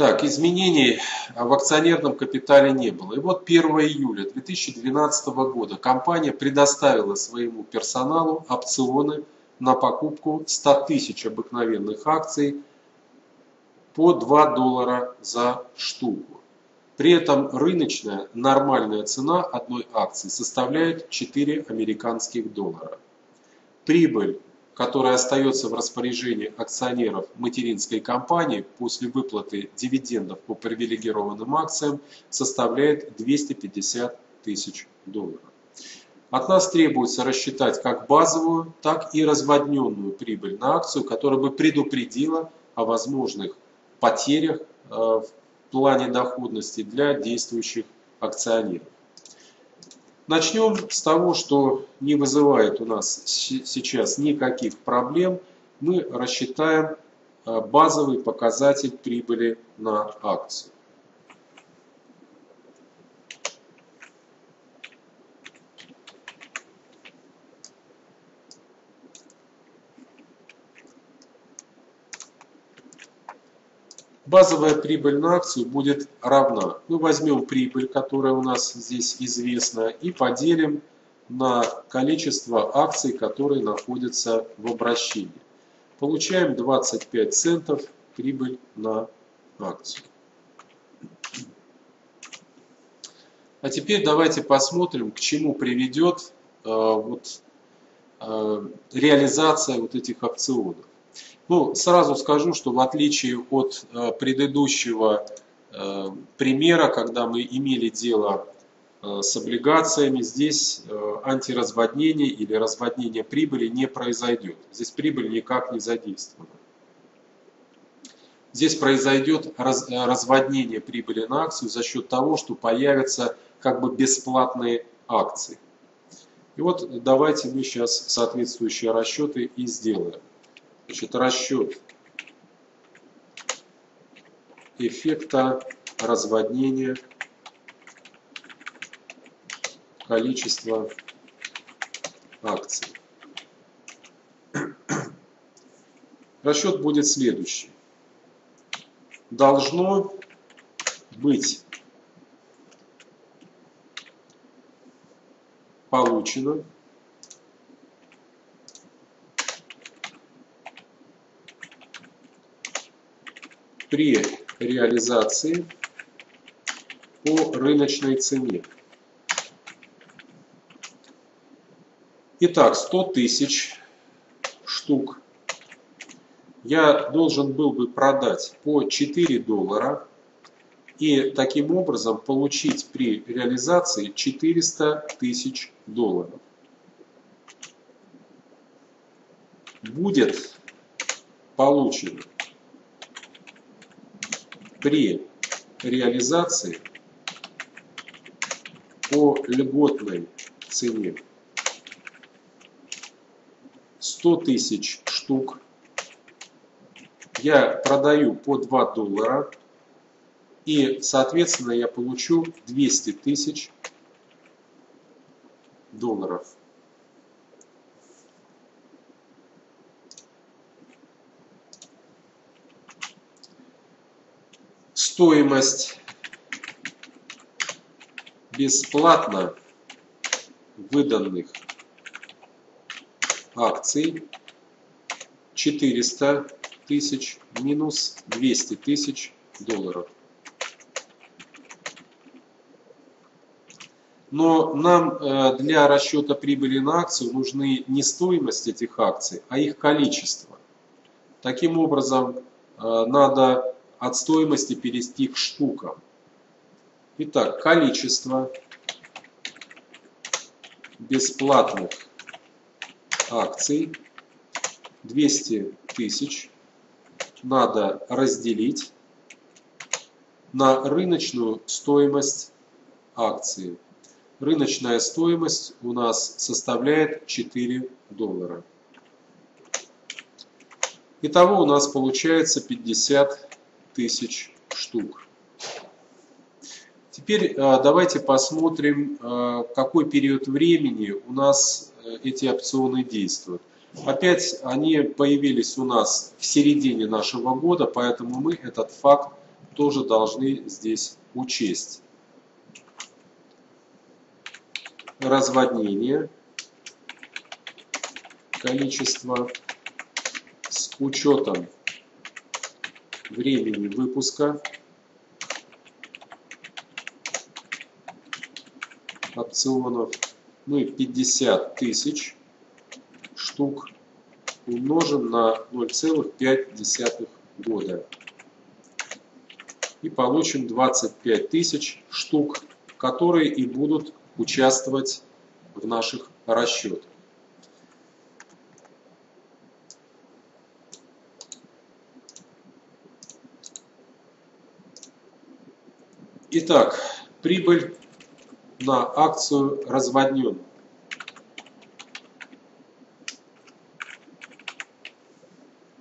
Так, изменений в акционерном капитале не было. И вот 1 июля 2012 года компания предоставила своему персоналу опционы на покупку 100 тысяч обыкновенных акций по 2 доллара за штуку. При этом рыночная нормальная цена одной акции составляет 4 американских доллара. Прибыль которая остается в распоряжении акционеров материнской компании после выплаты дивидендов по привилегированным акциям, составляет 250 тысяч долларов. От нас требуется рассчитать как базовую, так и разводненную прибыль на акцию, которая бы предупредила о возможных потерях э, в плане доходности для действующих акционеров. Начнем с того, что не вызывает у нас сейчас никаких проблем. Мы рассчитаем э, базовый показатель прибыли на акцию. Базовая прибыль на акцию будет равна. Мы возьмем прибыль, которая у нас здесь известна, и поделим на количество акций, которые находятся в обращении. Получаем 25 центов прибыль на акцию. А теперь давайте посмотрим, к чему приведет э, вот, э, реализация вот этих опционов. Ну, сразу скажу, что в отличие от э, предыдущего э, примера, когда мы имели дело э, с облигациями, здесь антиразводнение или разводнение прибыли не произойдет. Здесь прибыль никак не задействована. Здесь произойдет раз, разводнение прибыли на акцию за счет того, что появятся как бы бесплатные акции. И вот давайте мы сейчас соответствующие расчеты и сделаем. Значит, расчет эффекта разводнения количества акций. Расчет будет следующий. Должно быть получено. При реализации по рыночной цене. Итак, 100 тысяч штук я должен был бы продать по 4 доллара и таким образом получить при реализации 400 тысяч долларов. Будет получено при реализации по льготной цене. 100 тысяч штук. Я продаю по 2 доллара. И, соответственно, я получу 200 тысяч долларов. Стоимость бесплатно выданных акций 400 тысяч минус 200 тысяч долларов. Но нам э, для расчета прибыли на акцию нужны не стоимость этих акций, а их количество. Таким образом, э, надо от стоимости перейти к штукам. Итак, количество бесплатных акций 200 тысяч надо разделить на рыночную стоимость акции. Рыночная стоимость у нас составляет 4 доллара. Итого у нас получается 50 тысяч штук. Теперь э, давайте посмотрим, э, какой период времени у нас э, эти опционы действуют. Опять они появились у нас в середине нашего года, поэтому мы этот факт тоже должны здесь учесть. Разводнение, количество с учетом времени выпуска опционов мы 50 тысяч штук умножим на 0,5 года. И получим 25 тысяч штук, которые и будут участвовать в наших расчетах. Итак, прибыль на акцию разводнен.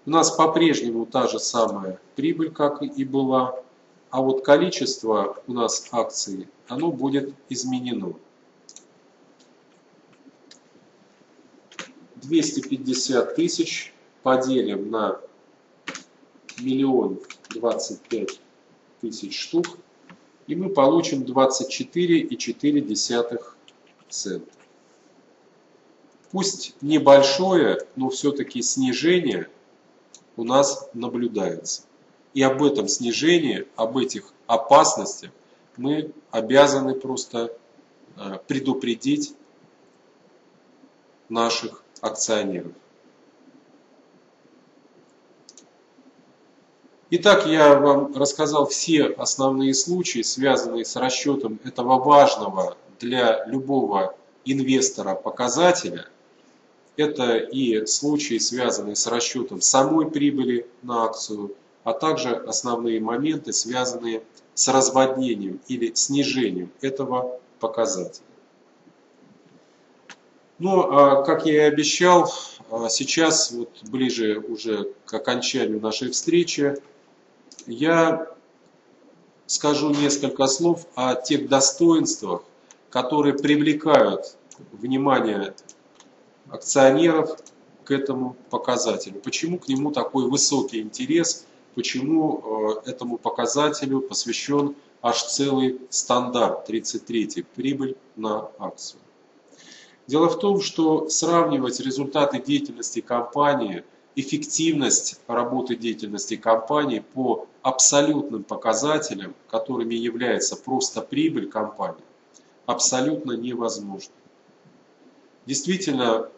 У нас по-прежнему та же самая прибыль, как и была, а вот количество у нас акций, оно будет изменено. 250 тысяч поделим на миллион двадцать пять тысяч штук, и мы получим 24,4 цента. пусть небольшое, но все-таки снижение у нас наблюдается. И об этом снижении, об этих опасностях мы обязаны просто э, предупредить наших акционеров. Итак, я вам рассказал все основные случаи, связанные с расчетом этого важного для любого инвестора показателя. Это и случаи, связанные с расчетом самой прибыли на акцию, а также основные моменты, связанные с разводнением или снижением этого показателя. Ну, а как я и обещал, а сейчас, вот ближе уже к окончанию нашей встречи, я скажу несколько слов о тех достоинствах, которые привлекают внимание акционеров к этому показателю. Почему к нему такой высокий интерес, почему э, этому показателю посвящен аж целый стандарт 33 прибыль на акцию. Дело в том, что сравнивать результаты деятельности компании, эффективность работы деятельности компании по абсолютным показателям, которыми является просто прибыль компании, абсолютно невозможно. Действительно,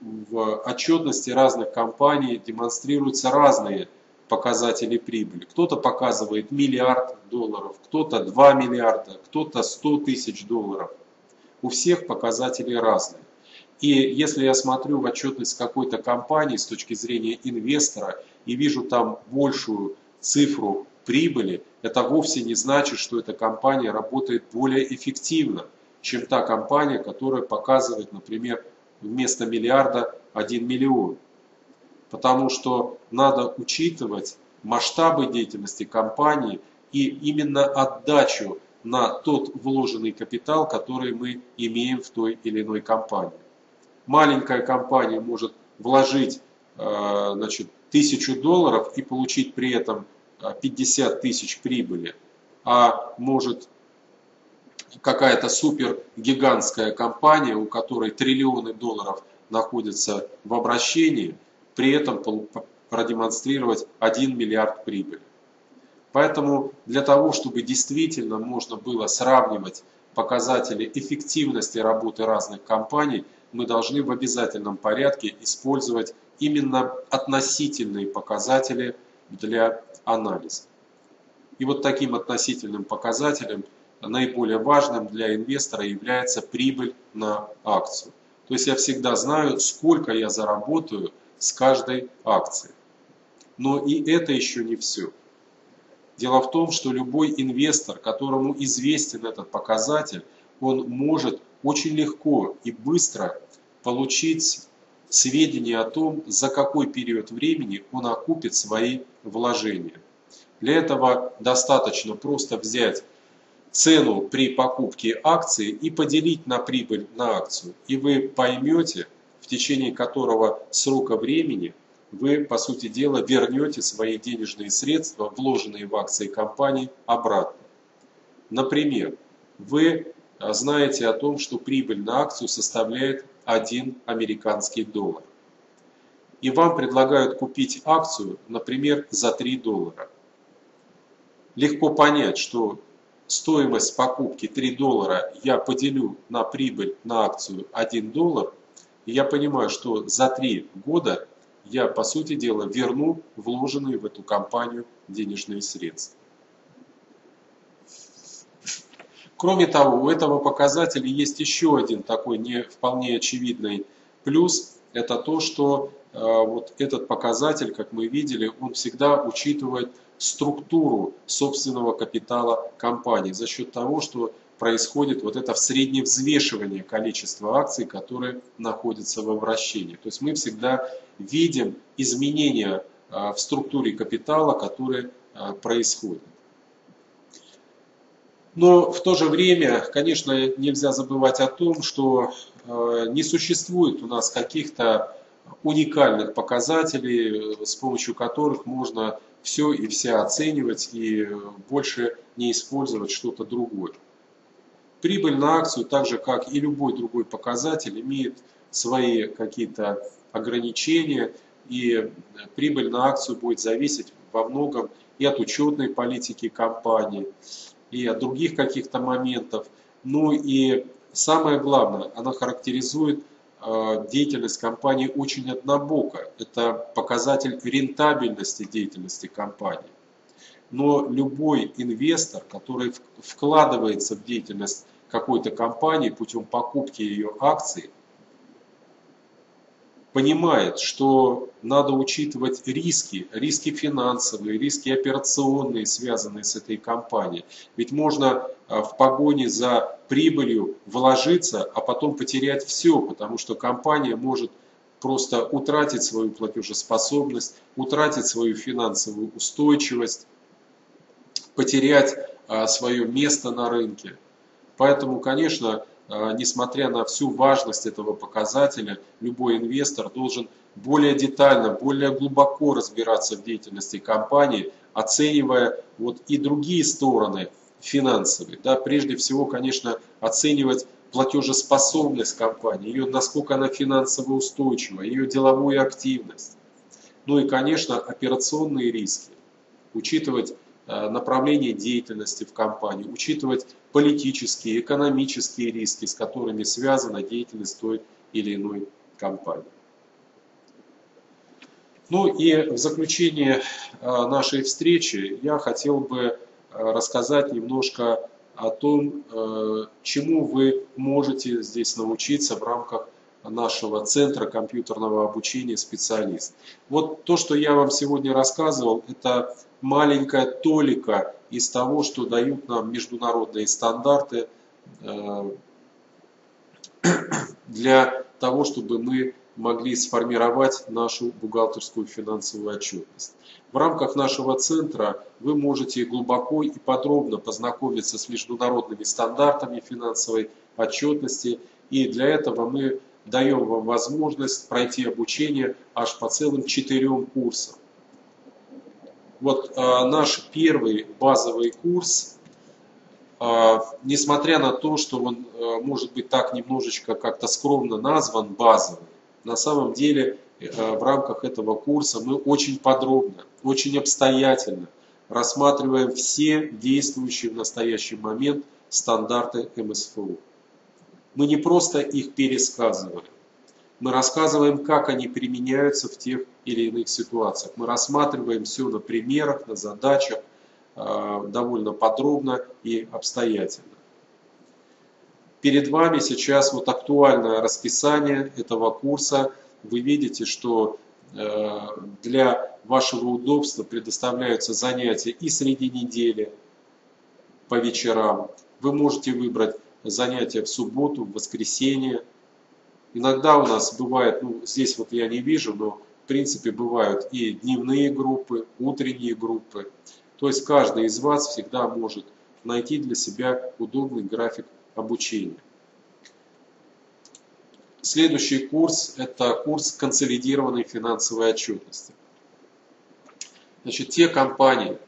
в отчетности разных компаний демонстрируются разные показатели прибыли. Кто-то показывает миллиард долларов, кто-то 2 миллиарда, кто-то 100 тысяч долларов. У всех показатели разные. И если я смотрю в отчетность какой-то компании с точки зрения инвестора и вижу там большую цифру прибыли, это вовсе не значит, что эта компания работает более эффективно, чем та компания, которая показывает, например, вместо миллиарда 1 миллион. Потому что надо учитывать масштабы деятельности компании и именно отдачу на тот вложенный капитал, который мы имеем в той или иной компании. Маленькая компания может вложить э, значит, тысячу долларов и получить при этом 50 э, тысяч прибыли, а может какая-то супер гигантская компания, у которой триллионы долларов находятся в обращении, при этом продемонстрировать 1 миллиард прибыли. Поэтому для того, чтобы действительно можно было сравнивать показатели эффективности работы разных компаний, мы должны в обязательном порядке использовать именно относительные показатели для анализа. И вот таким относительным показателем наиболее важным для инвестора является прибыль на акцию. То есть я всегда знаю, сколько я заработаю с каждой акции. Но и это еще не все. Дело в том, что любой инвестор, которому известен этот показатель, он может очень легко и быстро получить сведения о том, за какой период времени он окупит свои вложения. Для этого достаточно просто взять цену при покупке акции и поделить на прибыль на акцию. И вы поймете, в течение которого срока времени вы, по сути дела, вернете свои денежные средства, вложенные в акции компании, обратно. Например, вы знаете о том, что прибыль на акцию составляет 1 американский доллар. И вам предлагают купить акцию, например, за 3 доллара. Легко понять, что стоимость покупки 3 доллара я поделю на прибыль на акцию 1 доллар, и я понимаю, что за 3 года я, по сути дела, верну вложенные в эту компанию денежные средства. Кроме того, у этого показателя есть еще один такой не вполне очевидный плюс. Это то, что э, вот этот показатель, как мы видели, он всегда учитывает структуру собственного капитала компании за счет того, что происходит вот это в средневзвешивание количества акций, которые находятся в обращении. То есть мы всегда видим изменения а, в структуре капитала, которые а, происходят. Но в то же время, конечно, нельзя забывать о том, что а, не существует у нас каких-то уникальных показателей, с помощью которых можно все и вся оценивать и больше не использовать что-то другое. Прибыль на акцию, так же как и любой другой показатель, имеет свои какие-то ограничения, и прибыль на акцию будет зависеть во многом и от учетной политики компании, и от других каких-то моментов. Ну и самое главное, она характеризует э, деятельность компании очень однобоко. Это показатель рентабельности деятельности компании. Но любой инвестор, который вкладывается в деятельность какой-то компании путем покупки ее акций, понимает, что надо учитывать риски, риски финансовые, риски операционные, связанные с этой компанией. Ведь можно а, в погоне за прибылью вложиться, а потом потерять все, потому что компания может просто утратить свою платежеспособность, утратить свою финансовую устойчивость, потерять а, свое место на рынке. Поэтому, конечно, несмотря на всю важность этого показателя, любой инвестор должен более детально, более глубоко разбираться в деятельности компании, оценивая вот и другие стороны финансовые. Да, прежде всего, конечно, оценивать платежеспособность компании, ее, насколько она финансово устойчива, ее деловую активность. Ну и, конечно, операционные риски. Учитывать Э, направление деятельности в компании, учитывать политические, экономические риски, с которыми связана деятельность той или иной компании. Ну и в заключение э, нашей встречи я хотел бы э, рассказать немножко о том, чему вы можете здесь научиться в рамках нашего центра компьютерного обучения специалист. Вот то, что я вам сегодня рассказывал, это маленькая толика из того, что дают нам международные стандарты э, для того, чтобы мы могли сформировать нашу бухгалтерскую финансовую отчетность. В рамках нашего центра вы можете глубоко и подробно познакомиться с международными стандартами финансовой отчетности. И для этого мы даем вам возможность пройти обучение аж по целым четырем курсам. Вот а, наш первый базовый курс, а, несмотря на то, что он а, может быть так немножечко как-то скромно назван базовый, на самом деле а, в рамках этого курса мы очень подробно, очень обстоятельно рассматриваем все действующие в настоящий момент стандарты МСФУ. Мы не просто их пересказываем, мы рассказываем, как они применяются в тех или иных ситуациях. Мы рассматриваем все на примерах, на задачах, э, довольно подробно и обстоятельно. Перед вами сейчас вот актуальное расписание этого курса. Вы видите, что э, для вашего удобства предоставляются занятия и среди недели по вечерам. Вы можете выбрать занятия в субботу, в воскресенье, Иногда у нас бывает, ну здесь вот я не вижу, но в принципе бывают и дневные группы, утренние группы. То есть каждый из вас всегда может найти для себя удобный график обучения. Следующий курс – это курс консолидированной финансовой отчетности. Значит, те компании,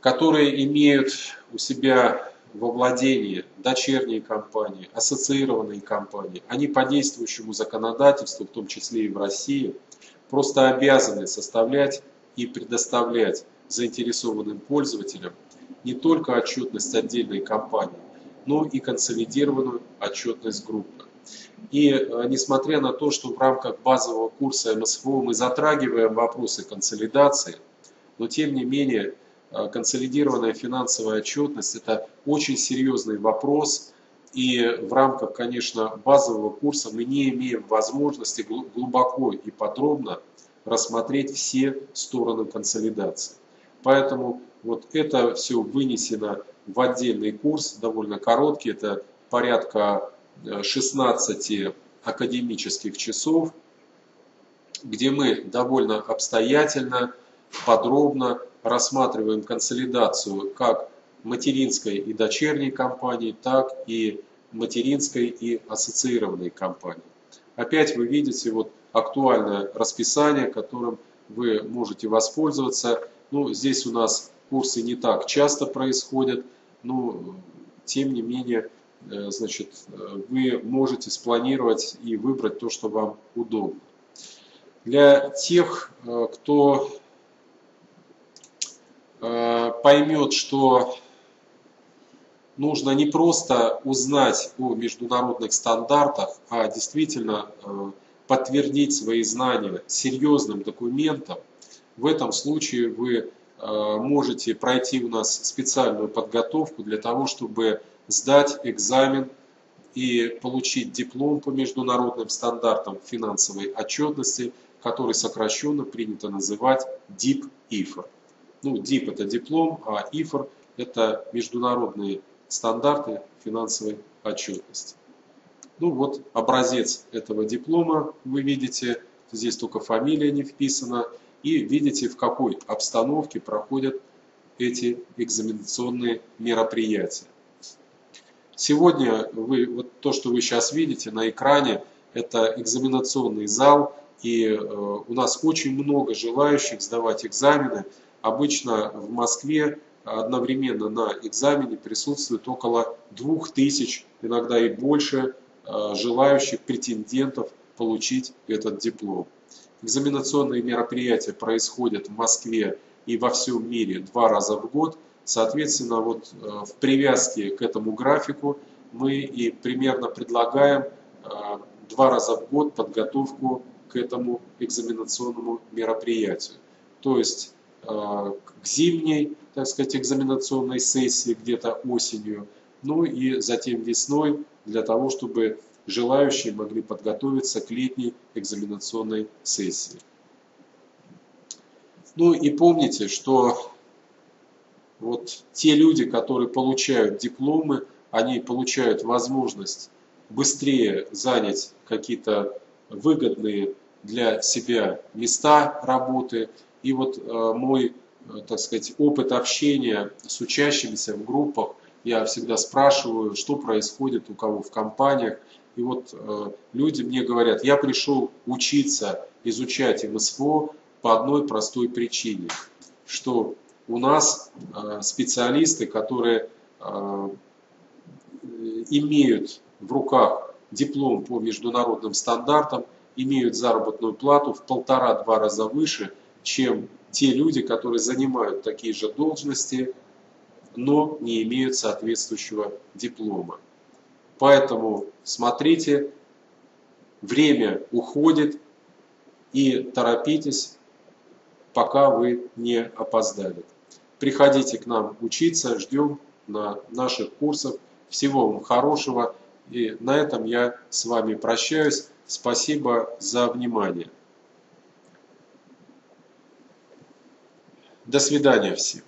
которые имеют у себя во владении дочерние компании, ассоциированные компании, они по действующему законодательству, в том числе и в России, просто обязаны составлять и предоставлять заинтересованным пользователям не только отчетность отдельной компании, но и консолидированную отчетность группы. И э, несмотря на то, что в рамках базового курса МСФО мы затрагиваем вопросы консолидации, но тем не менее консолидированная финансовая отчетность – это очень серьезный вопрос. И в рамках, конечно, базового курса мы не имеем возможности глубоко и подробно рассмотреть все стороны консолидации. Поэтому вот это все вынесено в отдельный курс, довольно короткий, это порядка 16 э, академических часов, где мы довольно обстоятельно, подробно рассматриваем консолидацию как материнской и дочерней компании, так и материнской и ассоциированной компании. Опять вы видите вот актуальное расписание, которым вы можете воспользоваться. Ну, здесь у нас курсы не так часто происходят, но тем не менее значит, вы можете спланировать и выбрать то, что вам удобно. Для тех, кто поймет, что нужно не просто узнать о международных стандартах, а действительно э, подтвердить свои знания серьезным документом. В этом случае вы э, можете пройти у нас специальную подготовку для того, чтобы сдать экзамен и получить диплом по международным стандартам финансовой отчетности, который сокращенно принято называть DIP-IFR. Ну, DIP это диплом, а IFR это международные стандарты финансовой отчетности. Ну вот образец этого диплома вы видите, здесь только фамилия не вписана, и видите в какой обстановке проходят эти экзаменационные мероприятия. Сегодня вы, вот то, что вы сейчас видите на экране, это экзаменационный зал, и э, у нас очень много желающих сдавать экзамены. Обычно в Москве одновременно на экзамене присутствует около 2000, иногда и больше, э, желающих претендентов получить этот диплом. Экзаменационные мероприятия происходят в Москве и во всем мире два раза в год. Соответственно, вот э, в привязке к этому графику мы и примерно предлагаем э, два раза в год подготовку к этому экзаменационному мероприятию. То есть к зимней так сказать, экзаменационной сессии где-то осенью, ну и затем весной для того, чтобы желающие могли подготовиться к летней экзаменационной сессии. Ну и помните, что вот те люди, которые получают дипломы, они получают возможность быстрее занять какие-то выгодные для себя места работы. И вот э, мой Э, так сказать, опыт общения с учащимися в группах. Я всегда спрашиваю, что происходит у кого в компаниях. И вот э, люди мне говорят, я пришел учиться, изучать МСФО по одной простой причине, что у нас специалисты, которые имеют в руках диплом по международным стандартам, имеют заработную плату в полтора-два раза выше, чем те люди, которые занимают такие же должности, но не имеют соответствующего диплома. Поэтому смотрите, время уходит и торопитесь, пока вы не опоздали. Приходите к нам учиться, ждем на наших курсах. Всего вам хорошего. И на этом я с вами прощаюсь. Спасибо за внимание. До свидания всем.